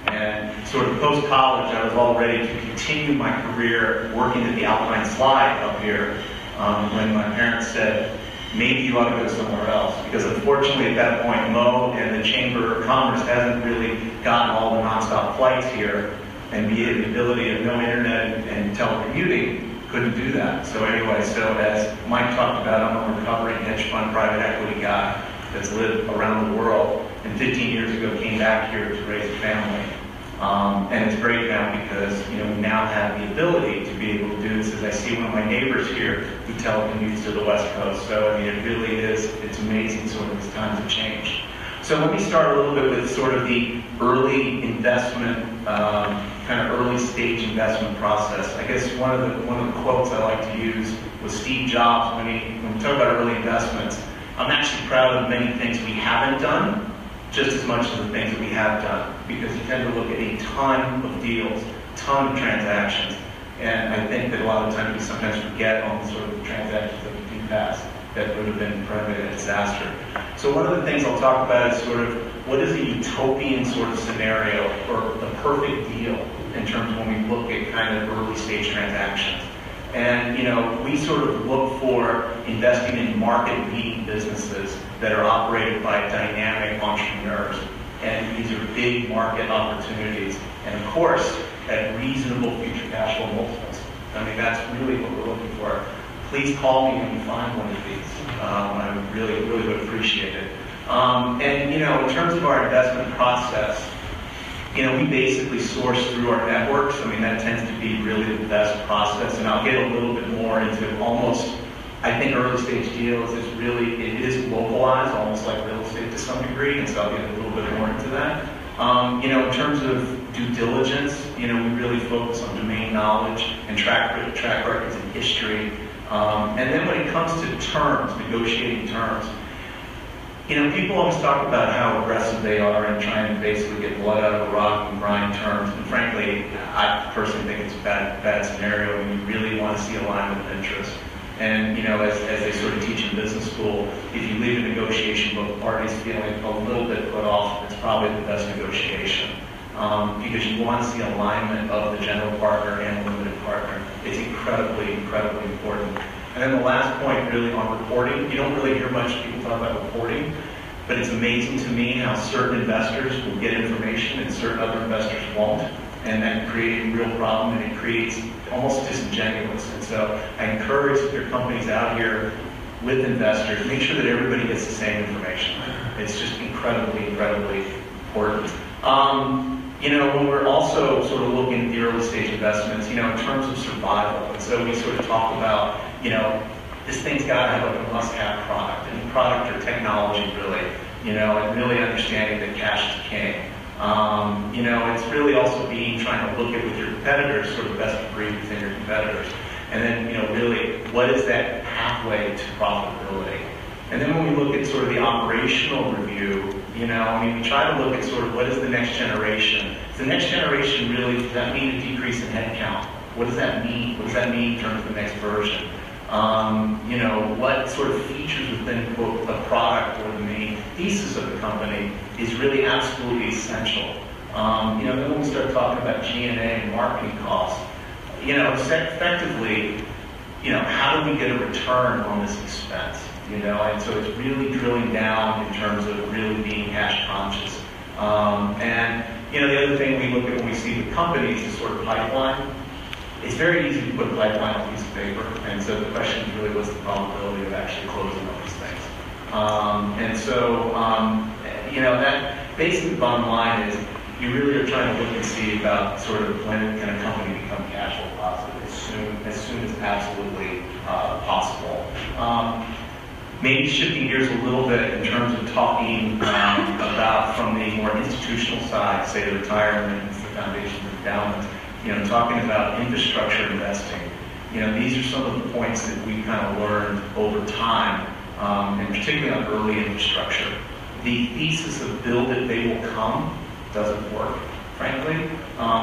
Speaker 5: And sort of post-college, I was all ready to continue my career working at the Alpine Slide up here um, when my parents said, maybe you ought to go somewhere else. Because unfortunately at that point, Mo and the Chamber of Commerce hasn't really gotten all the nonstop flights here. And the ability of no internet and telecommuting couldn't do that. So anyway, so as Mike talked about, I'm a recovering hedge fund private equity guy that's lived around the world and 15 years ago came back here to raise a family. Um, and it's great now because, you know, we now have the ability to be able to do this, as I see one of my neighbors here who telecommutes to the West Coast. So, I mean, it really is, it's amazing sort of as times have changed. So let me start a little bit with sort of the early investment, um, kind of early stage investment process. I guess one of the one of the quotes I like to use was Steve Jobs when he when we talk about early investments. I'm actually proud of many things we haven't done, just as much as the things that we have done, because you tend to look at a ton of deals, ton of transactions, and I think that a lot of times we sometimes forget on the sort of transactions that we do pass that would have been probably a disaster. So one of the things I'll talk about is sort of what is a utopian sort of scenario or the perfect deal in terms of when we look at kind of early stage transactions. And, you know, we sort of look for investing in market-leading businesses that are operated by dynamic entrepreneurs. And these are big market opportunities. And of course, at reasonable future cash flow multiples. I mean, that's really what we're looking for. Please call me when you find one of these. Um, I really, really would appreciate it. Um, and, you know, in terms of our investment process, you know, we basically source through our networks. I mean, that tends to be really the best process. And I'll get a little bit more into almost, I think early stage deals is really, it is localized, almost like real estate to some degree. And so I'll get a little bit more into that. Um, you know, in terms of due diligence, you know, we really focus on domain knowledge and track, track records and history. Um, and then when it comes to terms, negotiating terms, you know, people always talk about how aggressive they are in trying to basically get blood out of a rock and grind terms. And frankly, I personally think it's a bad, bad scenario when you really want to see alignment of interest. And, you know, as, as they sort of teach in business school, if you leave a negotiation both parties feeling a little bit put off, it's probably the best negotiation. Um, because you want to see alignment of the general partner and the limited partner. It's incredibly, incredibly important. And then the last point really on reporting, you don't really hear much people talk about reporting, but it's amazing to me how certain investors will get information and certain other investors won't. And that creates a real problem and it creates almost disingenuous. And so I encourage are companies out here with investors, make sure that everybody gets the same information. It's just incredibly, incredibly important. Um, you know, when we're also sort of looking at the early stage investments, you know, in terms of survival, and so we sort of talk about, you know, this thing's got to have a must-have product, any product or technology really, you know, and really understanding that cash is king. Um, you know, it's really also being trying to look at with your competitors, sort of best of breed within your competitors, and then you know, really, what is that pathway to profitability? And then when we look at sort of the operational review, you know, I mean, we try to look at sort of what is the next generation. Does the next generation really, does that mean a decrease in headcount? What does that mean? What does that mean in terms of the next version? Um, you know, what sort of features within, quote, the product or the main thesis of the company is really absolutely essential. Um, you know, then when we start talking about G&A and marketing costs, you know, effectively, you know, how do we get a return on this expense? You know, and so it's really drilling down in terms of really being cash conscious. Um, and, you know, the other thing we look at when we see the companies is sort of pipeline. It's very easy to put a pipeline on a piece of paper, and so the question really what's the probability of actually closing on these things. Um, and so, um, you know, that basically the bottom line is you really are trying to look and see about sort of when can a company become cash flow positive as soon as, soon as absolutely uh, possible. Um, maybe shifting gears a little bit in terms of talking um, about from the more institutional side, say the retirement, the foundation, the endowment, you know, talking about infrastructure investing. You know, these are some of the points that we kind of learned over time, um, and particularly on early infrastructure. The thesis of build it, they will come doesn't work frankly. Um,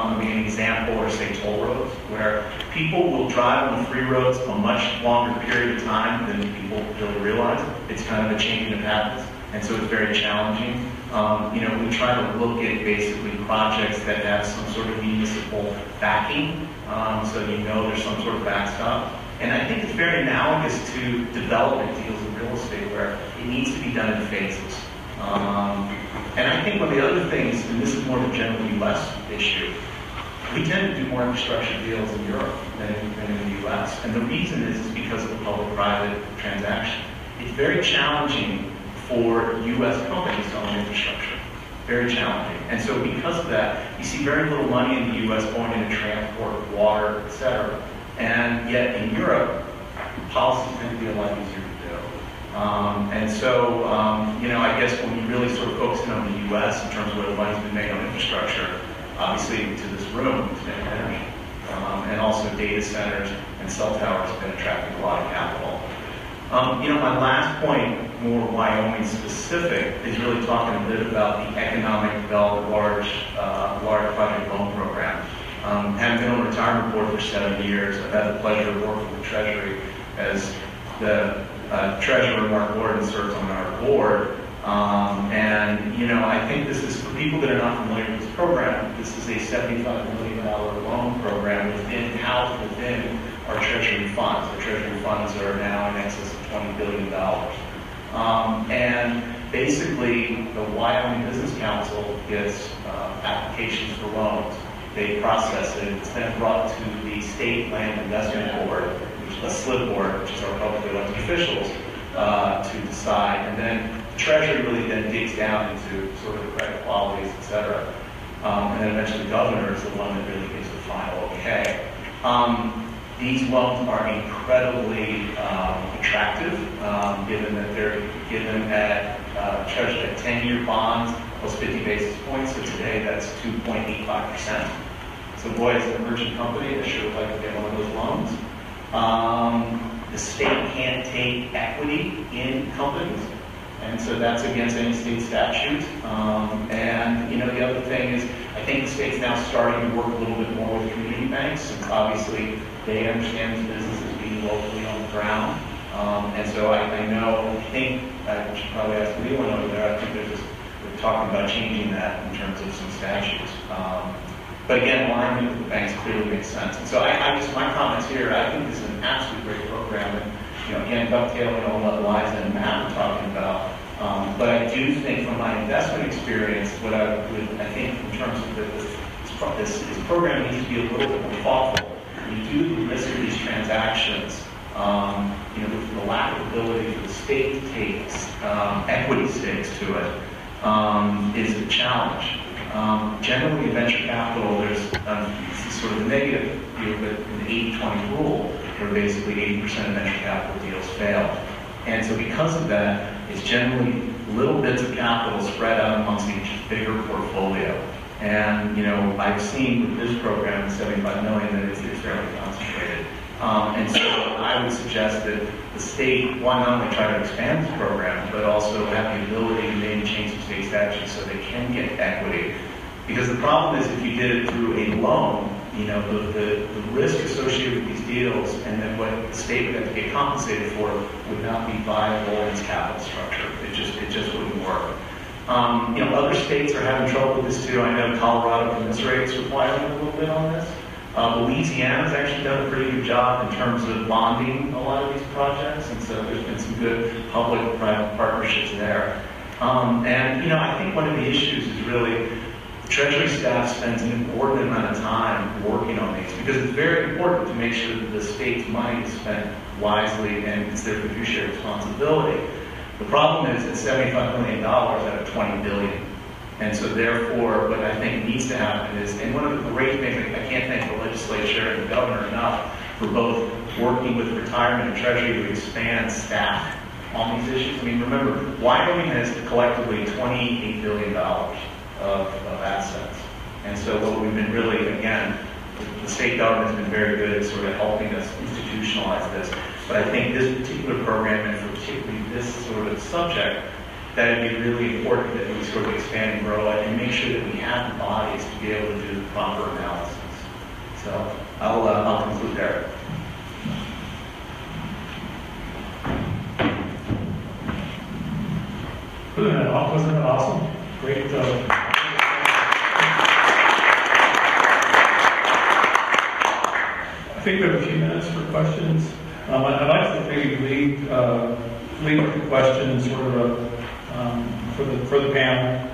Speaker 5: say toll roads, where people will drive on the free roads a much longer period of time than people really realize. It's kind of a changing of habits, and so it's very challenging. Um, you know, we try to look at basically projects that have some sort of municipal backing, um, so you know there's some sort of backstop. And I think it's very analogous to development deals in real estate, where it needs to be done in phases. Um, and I think one of the other things, and this is more of a general U.S. issue, we tend to do more infrastructure deals in Europe than in, the U.S. And the reason is, is because of the public-private transaction. It's very challenging for U.S. companies to own infrastructure. very challenging. And so because of that, you see very little money in the U.S. going into transport, water, et cetera. And yet in Europe, policies tend to be a lot easier to do. Um, and so, um, you know, I guess when you really sort of focus in on the U.S. in terms of where the money's been made on infrastructure, obviously to this room, energy. Um, and also data centers and cell towers have been attracting a lot of capital. Um, you know, my last point, more Wyoming specific, is really talking a bit about the economic development large, uh, large project loan program. Um, having been on the retirement board for seven years, I've had the pleasure of working with Treasury as the uh, treasurer, Mark Gordon, serves on our board. Um, and, you know, I think this is, for people that are not familiar with this program, this is a $75 million loan program within, housed within our treasury funds. Our treasury funds are now in excess of $20 billion. Um, and basically, the Wyoming Business Council gets uh, applications for loans. They process it. It's then brought to the State Land Investment Board, which is the SLIB board, which is our publicly elected officials, uh, to decide. And then the Treasury really then digs down into sort of the credit qualities, et cetera. Um, and then eventually the governor is the one that really gives the final okay. Um, these loans are incredibly um, attractive, um, given that they're given at uh, treasury at 10-year bonds plus 50 basis points. So today that's 2.85 percent. So boy, as an emerging company, I sure would like to get one of those loans. Um, the state can't take equity in companies, and so that's against any state statute. Um, and you know, the other thing is, I think the state's now starting to work a little bit more with community banks, since obviously they understand these businesses being locally on the ground. Um, and so I, I know, I think, I should probably ask Leland over there, I think they're just, we're talking about changing that in terms of some statutes. Um, but again, alignment with the banks clearly makes sense. And so I, I just, my comments here, I think this is an absolutely great program. And, you know, again, dovetailing on what Liza and Matt were talking about. Um, but I do think from my investment experience, what I would, I think in terms of this, this, this program needs to be a little bit more thoughtful. When you do the risk of these transactions, um, you know, the, lack of ability for the state to take um, equity stakes to it um, is a challenge. Um, generally, in venture capital, there's sort of a negative view of the 80-20 rule, where basically 80% of venture capital deals fail. And so because of that, it's generally little bits of capital spread out amongst each bigger portfolio. And, you know, I've seen with this program, 75 million, that it's, it's fairly concentrated. Um, and so I would suggest that the state, one, not only try to expand this program, but also have the ability to maybe change some state statutes so they can get equity. Because the problem is if you did it through a loan, you know, the, the, the risk associated with these deals and then what the state would have to get compensated for would not be viable in its capital structure. It just, it just wouldn't work. Um, you know, other states are having trouble with this too. I know Colorado commiserates with Wyoming a little bit on this. Uh, Louisiana's actually done a pretty good job in terms of bonding a lot of these projects, and so there's been some good public-private partnerships there. Um, and, you know, I think one of the issues is really Treasury staff spends an inordinate amount of time working on these because it's very important to make sure that the state's money is spent wisely and it's their fiduciary responsibility. The problem is it's $75 million out of 20 billion. And so therefore, what I think needs to happen is, and one of the great things, I can't thank the legislature and the governor enough for both working with retirement and treasury to expand staff on these issues. I mean, remember, Wyoming has collectively $28 billion of, of assets. And so what we've been really, again, the state government has been very good at sort of helping us institutionalize this. But I think this particular program, and particularly this sort of subject, that it'd be really important that we sort of expand and grow it and make sure that we have the bodies to be able to do the proper analysis. So I'll, uh, I'll conclude there.
Speaker 6: Wasn't that awesome? Great, uh, I think we have a few minutes for questions. Um, I'd like to maybe lead, uh, lead with the questions sort of, um, for the, for the panel.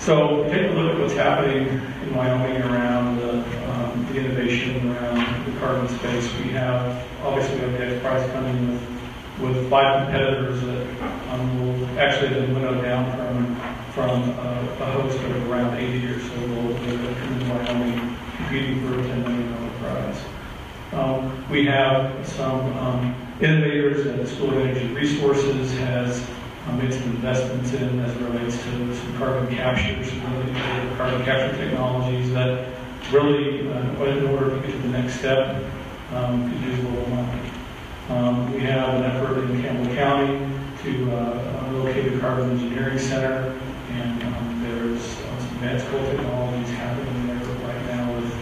Speaker 6: So take a look at what's happening in Wyoming around the, um, the innovation around the carbon space. We have, obviously, we have the X Prize coming with
Speaker 1: with five competitors that um, will actually then winnow down from, from uh, a host of around 80 or so will that come to Wyoming competing for a $10 million prize. Um, We have some um, innovators that the School of Energy Resources has um, made some investments in as it relates to some carbon capture, some really carbon capture technologies that really, uh, in order to get to the next step, um, could use a little money. Um, We have an effort in Campbell County to uh, locate a carbon engineering center, and um, there's uh, some coal technologies happening there right now with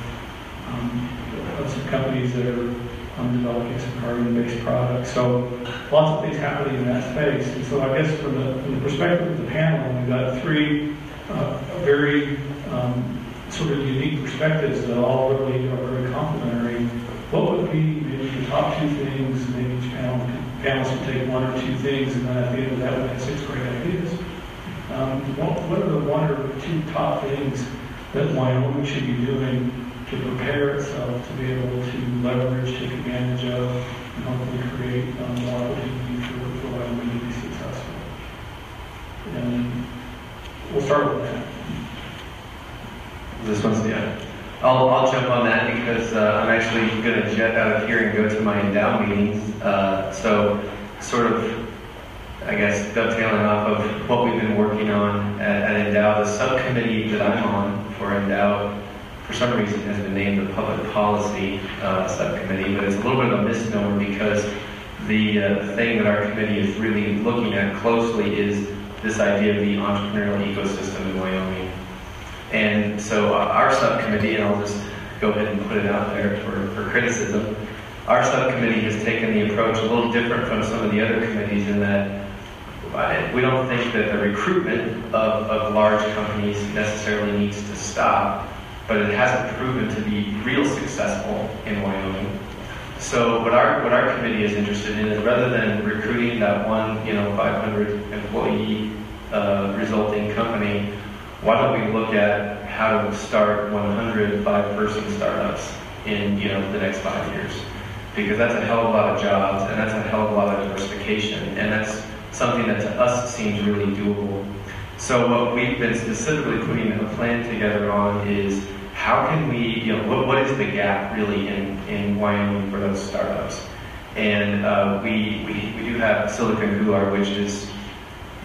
Speaker 1: um, some companies that are um, developing some carbon-based products. So lots of things happening in that space. And so I guess from the, from the perspective of the panel, we've got three uh, very um, sort of unique perspectives that all really are very complementary. What would be maybe the top two things, maybe each panel, panelists would take one or two things, and then at the end of that, we have six great ideas. Um, what, what are the one or two top things that Wyoming should be doing to prepare itself to be able to leverage, take advantage of, and hopefully create um, more opportunity for, for Wyoming to be successful? And we'll start with that.
Speaker 4: This one's, yeah. I'll, I'll jump on that because uh, I'm actually going to jet out of here and go to my Endow meetings. Uh, so, sort of, I guess, dovetailing off of what we've been working on at, at Endow, the subcommittee that I'm on for Endow, for some reason, has been named the Public Policy uh, Subcommittee, but it's a little bit of a misnomer because the uh, thing that our committee is really looking at closely is this idea of the entrepreneurial ecosystem in Wyoming. And so uh, our subcommittee, and I'll just go ahead and put it out there for, for criticism, our subcommittee has taken the approach a little different from some of the other committees in that we don't think that the recruitment of, of large companies necessarily needs to stop, but it hasn't proven to be real successful in Wyoming. So what our what our committee is interested in is rather than recruiting that one you know 500 employee uh, resulting company, why don't we look at how to start 100 five-person startups in you know the next five years? Because that's a hell of a lot of jobs, and that's a hell of a lot of diversification, and that's something that to us seems really doable. So what we've been specifically putting a plan together on is how can we, you know, what, what is the gap really in, in Wyoming for those startups? And uh, we, we, we do have Silicon Couloir, which is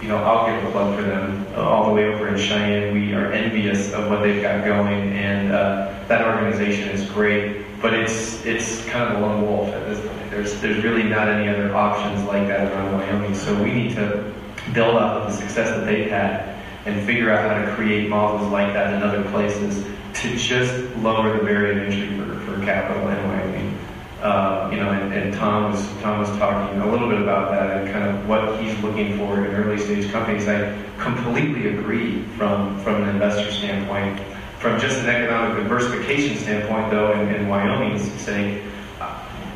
Speaker 4: you know, I'll give a plug for them all the way over in Cheyenne. We are envious of what they've got going, and uh, that organization is great. But it's it's kind of a lone wolf at this point. There's there's really not any other options like that around Wyoming. So we need to build off of the success that they've had and figure out how to create models like that in other places to just lower the barrier of entry for, for capital in Wyoming. Uh, you know, and, and Tom was Tom was talking a little bit about that and kind of what he's looking for in early stage companies. I completely agree from from an investor standpoint. From just an economic diversification standpoint, though, in, in Wyoming's sake,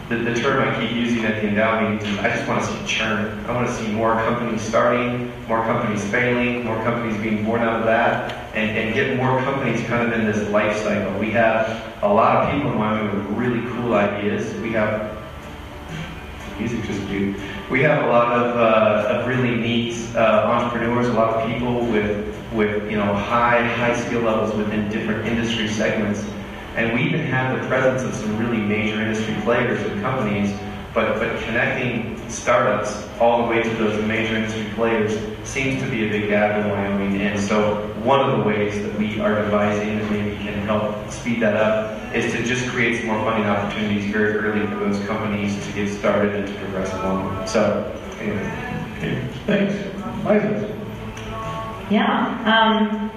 Speaker 4: the, the term I keep using at the endowment meetings, I just want to see churn. I want to see more companies starting, more companies failing, more companies being born out of that, and, and get more companies kind of in this life cycle. We have a lot of people in Wyoming with really cool ideas. We have music just do. We have a lot of, uh, of really neat uh, entrepreneurs, a lot of people with with you know high high skill levels within different industry segments, and we even have the presence of some really major industry players and companies. But but connecting startups all the way to those major industry players seems to be a big gap in Wyoming, and so one of the ways that we are devising that maybe can help speed that up is to just create some more funding opportunities very early for those companies to get started and to progress along. So, anyway.
Speaker 1: Okay, thanks. Liza?
Speaker 3: Yeah. Um,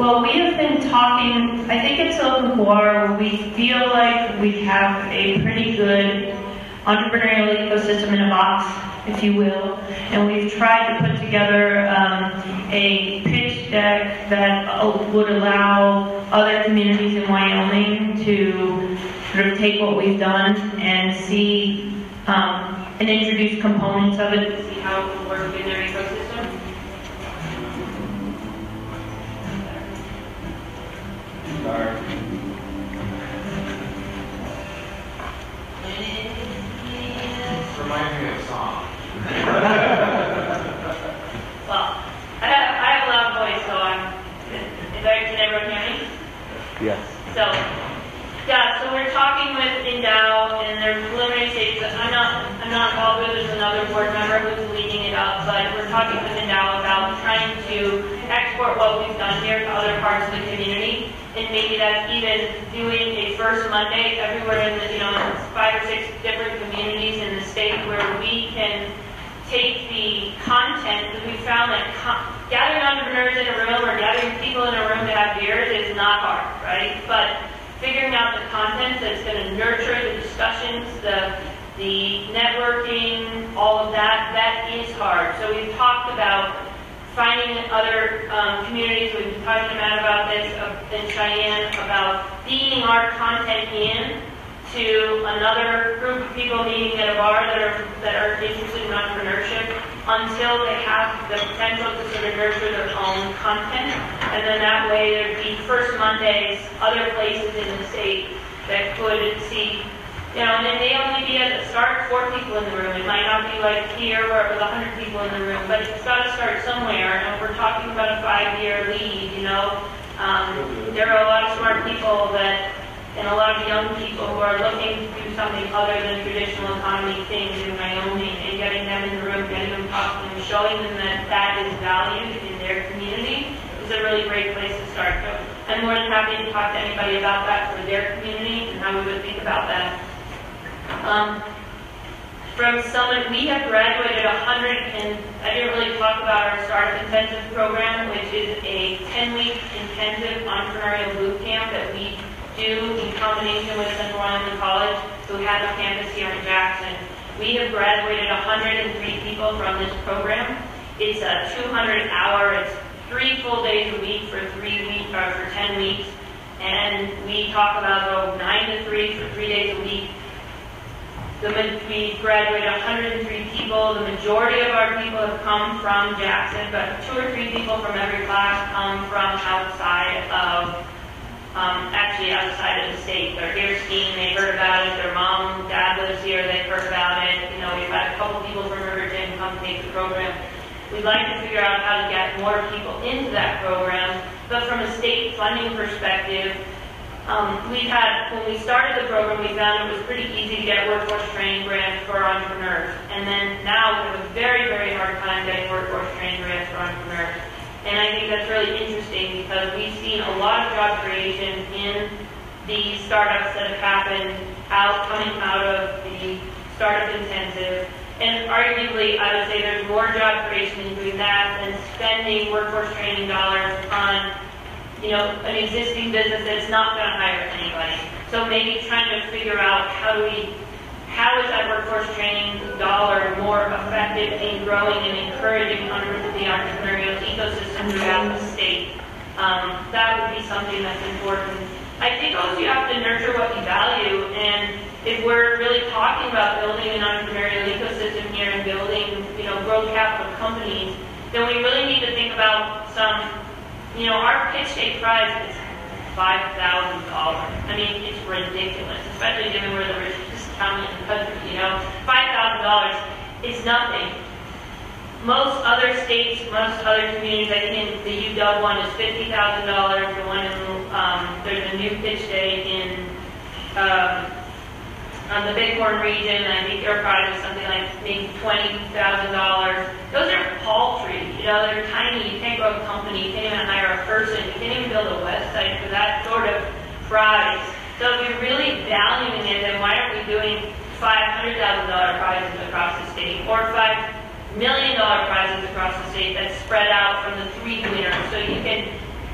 Speaker 3: well, we have been talking, I think at Silicon Couloir, we feel like we have a pretty good entrepreneurial ecosystem in a box, if you will. And we've tried to put together um, a pitch deck that uh, would allow other communities in Wyoming to sort of take what we've done and see um, and introduce components of it to see how it would work in their ecosystem.
Speaker 7: i have a loud voice so i'm is everyone hearing me?
Speaker 8: Yes.
Speaker 3: So yeah, so we're talking with Endow and their preliminary stages. I'm not, I'm not involved with, there's another board member who's leading it up, but we're talking with Endow about trying to export what we've done here to other parts of the community. And maybe that's even doing a first Monday everywhere in the, you know, five or six different communities in the state where we can take the content, because we found that co- gathering entrepreneurs in a room or gathering people in a room to have beers is not hard, right? But figuring out the content that's going to nurture the discussions, the, the networking, all of that, that is hard. So we've talked about finding other um, communities, we've been talking Matt about this, uh, in Cheyenne, about feeding our content in to another group of people meeting at a bar that are, that are interested in entrepreneurship until they have the potential to sort of nurture their own content. And then that way there'd be first Mondays, other places in the state that could see, you know, and it may only be at the start, four people in the room. It might not be like here where it was a hundred people in the room, but it's gotta start somewhere. And if we're talking about a five-year lead, you know, um, there are a lot of smart people that and a lot of young people who are looking to do something other than traditional economy things in Wyoming and getting them in the room, getting them talking, and showing them that that is valued in their community is a really great place to start. So I'm more than happy to talk to anybody about that for their community and how we would think about that. Um, from Summit, we have graduated 100, and I didn't really talk about our Startup Intensive program, which is a 10-week intensive entrepreneurial boot camp that we do in combination with Central Wyoming College, who has a campus here in Jackson. We have graduated 103 people from this program. It's a 200-hour, it's three full days a week for three weeks, or for 10 weeks, and we talk about oh, nine to three for three days a week. The, we graduated 103 people. The majority of our people have come from Jackson, but two or three people from every class come from outside of um, actually outside of the state. They're here skiing, they heard about it, their mom, dad lives here, they've heard about it. You know, we've had a couple people from Riverton come take the program. We'd like to figure out how to get more people into that program, but from a state funding perspective, um, we've had, when we started the program, we found it was pretty easy to get workforce training grants for entrepreneurs. And then now we have a very, very hard time getting workforce training grants for entrepreneurs. And I think that's really interesting because we've seen a lot of job creation in the startups that have happened out, coming out of the startup intensive. And arguably, I would say there's more job creation in doing that than spending workforce training dollars on, you know, an existing business that's not going to hire anybody. So maybe trying to figure out how do we how is that workforce training dollar more effective in growing and encouraging the entrepreneurial ecosystem throughout the state? Um, that would be something that's important. I think also you have to nurture what you value, and if we're really talking about building an entrepreneurial ecosystem here and building, you know, growth capital companies, then we really need to think about some, you know, our pitch day prize is five thousand dollars. I mean, it's ridiculous, especially given we're the richest county in the country, you know? Five thousand dollars is nothing. Most other states, most other communities, I think the UW one is fifty thousand dollars, the one in, um, there's a new pitch day in, um, on the Bighorn region, I think their prize is something like maybe twenty thousand dollars. Those are paltry, you know, they're tiny, you can't grow a company, you can't even hire a person, you can't even build a website for that sort of prize. So if you're really valuing it, then why aren't we doing five hundred thousand dollar prizes across the state, or five million dollar prizes across the state that's spread out from the three winners, so you can,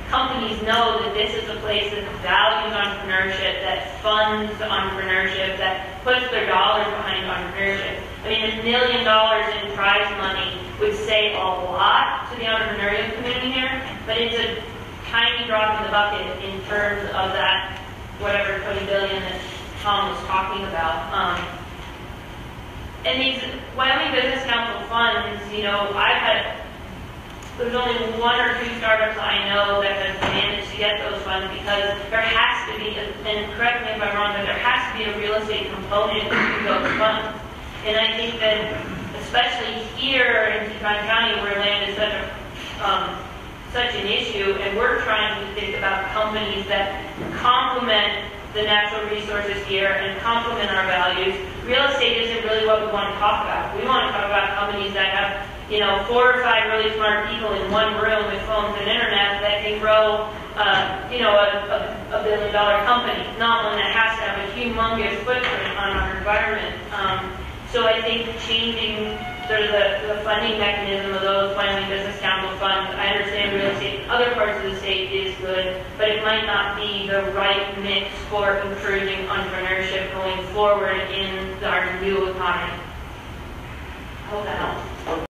Speaker 3: companies know that this is a place that values entrepreneurship, that funds entrepreneurship, that puts their dollars behind entrepreneurship. I mean, a million dollars in prize money would say a lot to the entrepreneurial community here, but it's a tiny drop in the bucket in terms of that whatever 20 billion that Tom was talking about. Um, and these Wyoming Business Council funds, you know, I've had, there's only one or two startups I know that have managed to get those funds because there has to be, and correct me if I'm wrong, but there has to be a real estate component to those funds. And I think that, especially here in Teton County, where land is such a, um, such an issue, and we're trying to think about companies that complement the natural resources here and complement our values. Real estate isn't really what we want to talk about. We want to talk about companies that have, you know, four or five really smart people in one room with phones and internet that can grow, uh, you know, a, a, a billion dollar company, not one that has to have a humongous footprint on our environment. Um, so I think changing sort of the, the funding mechanism of those Wyoming Business capital funds, I understand real estate, in other parts of the state is good, but it might not be the right mix for encouraging entrepreneurship going forward in our new economy. I hope that helps.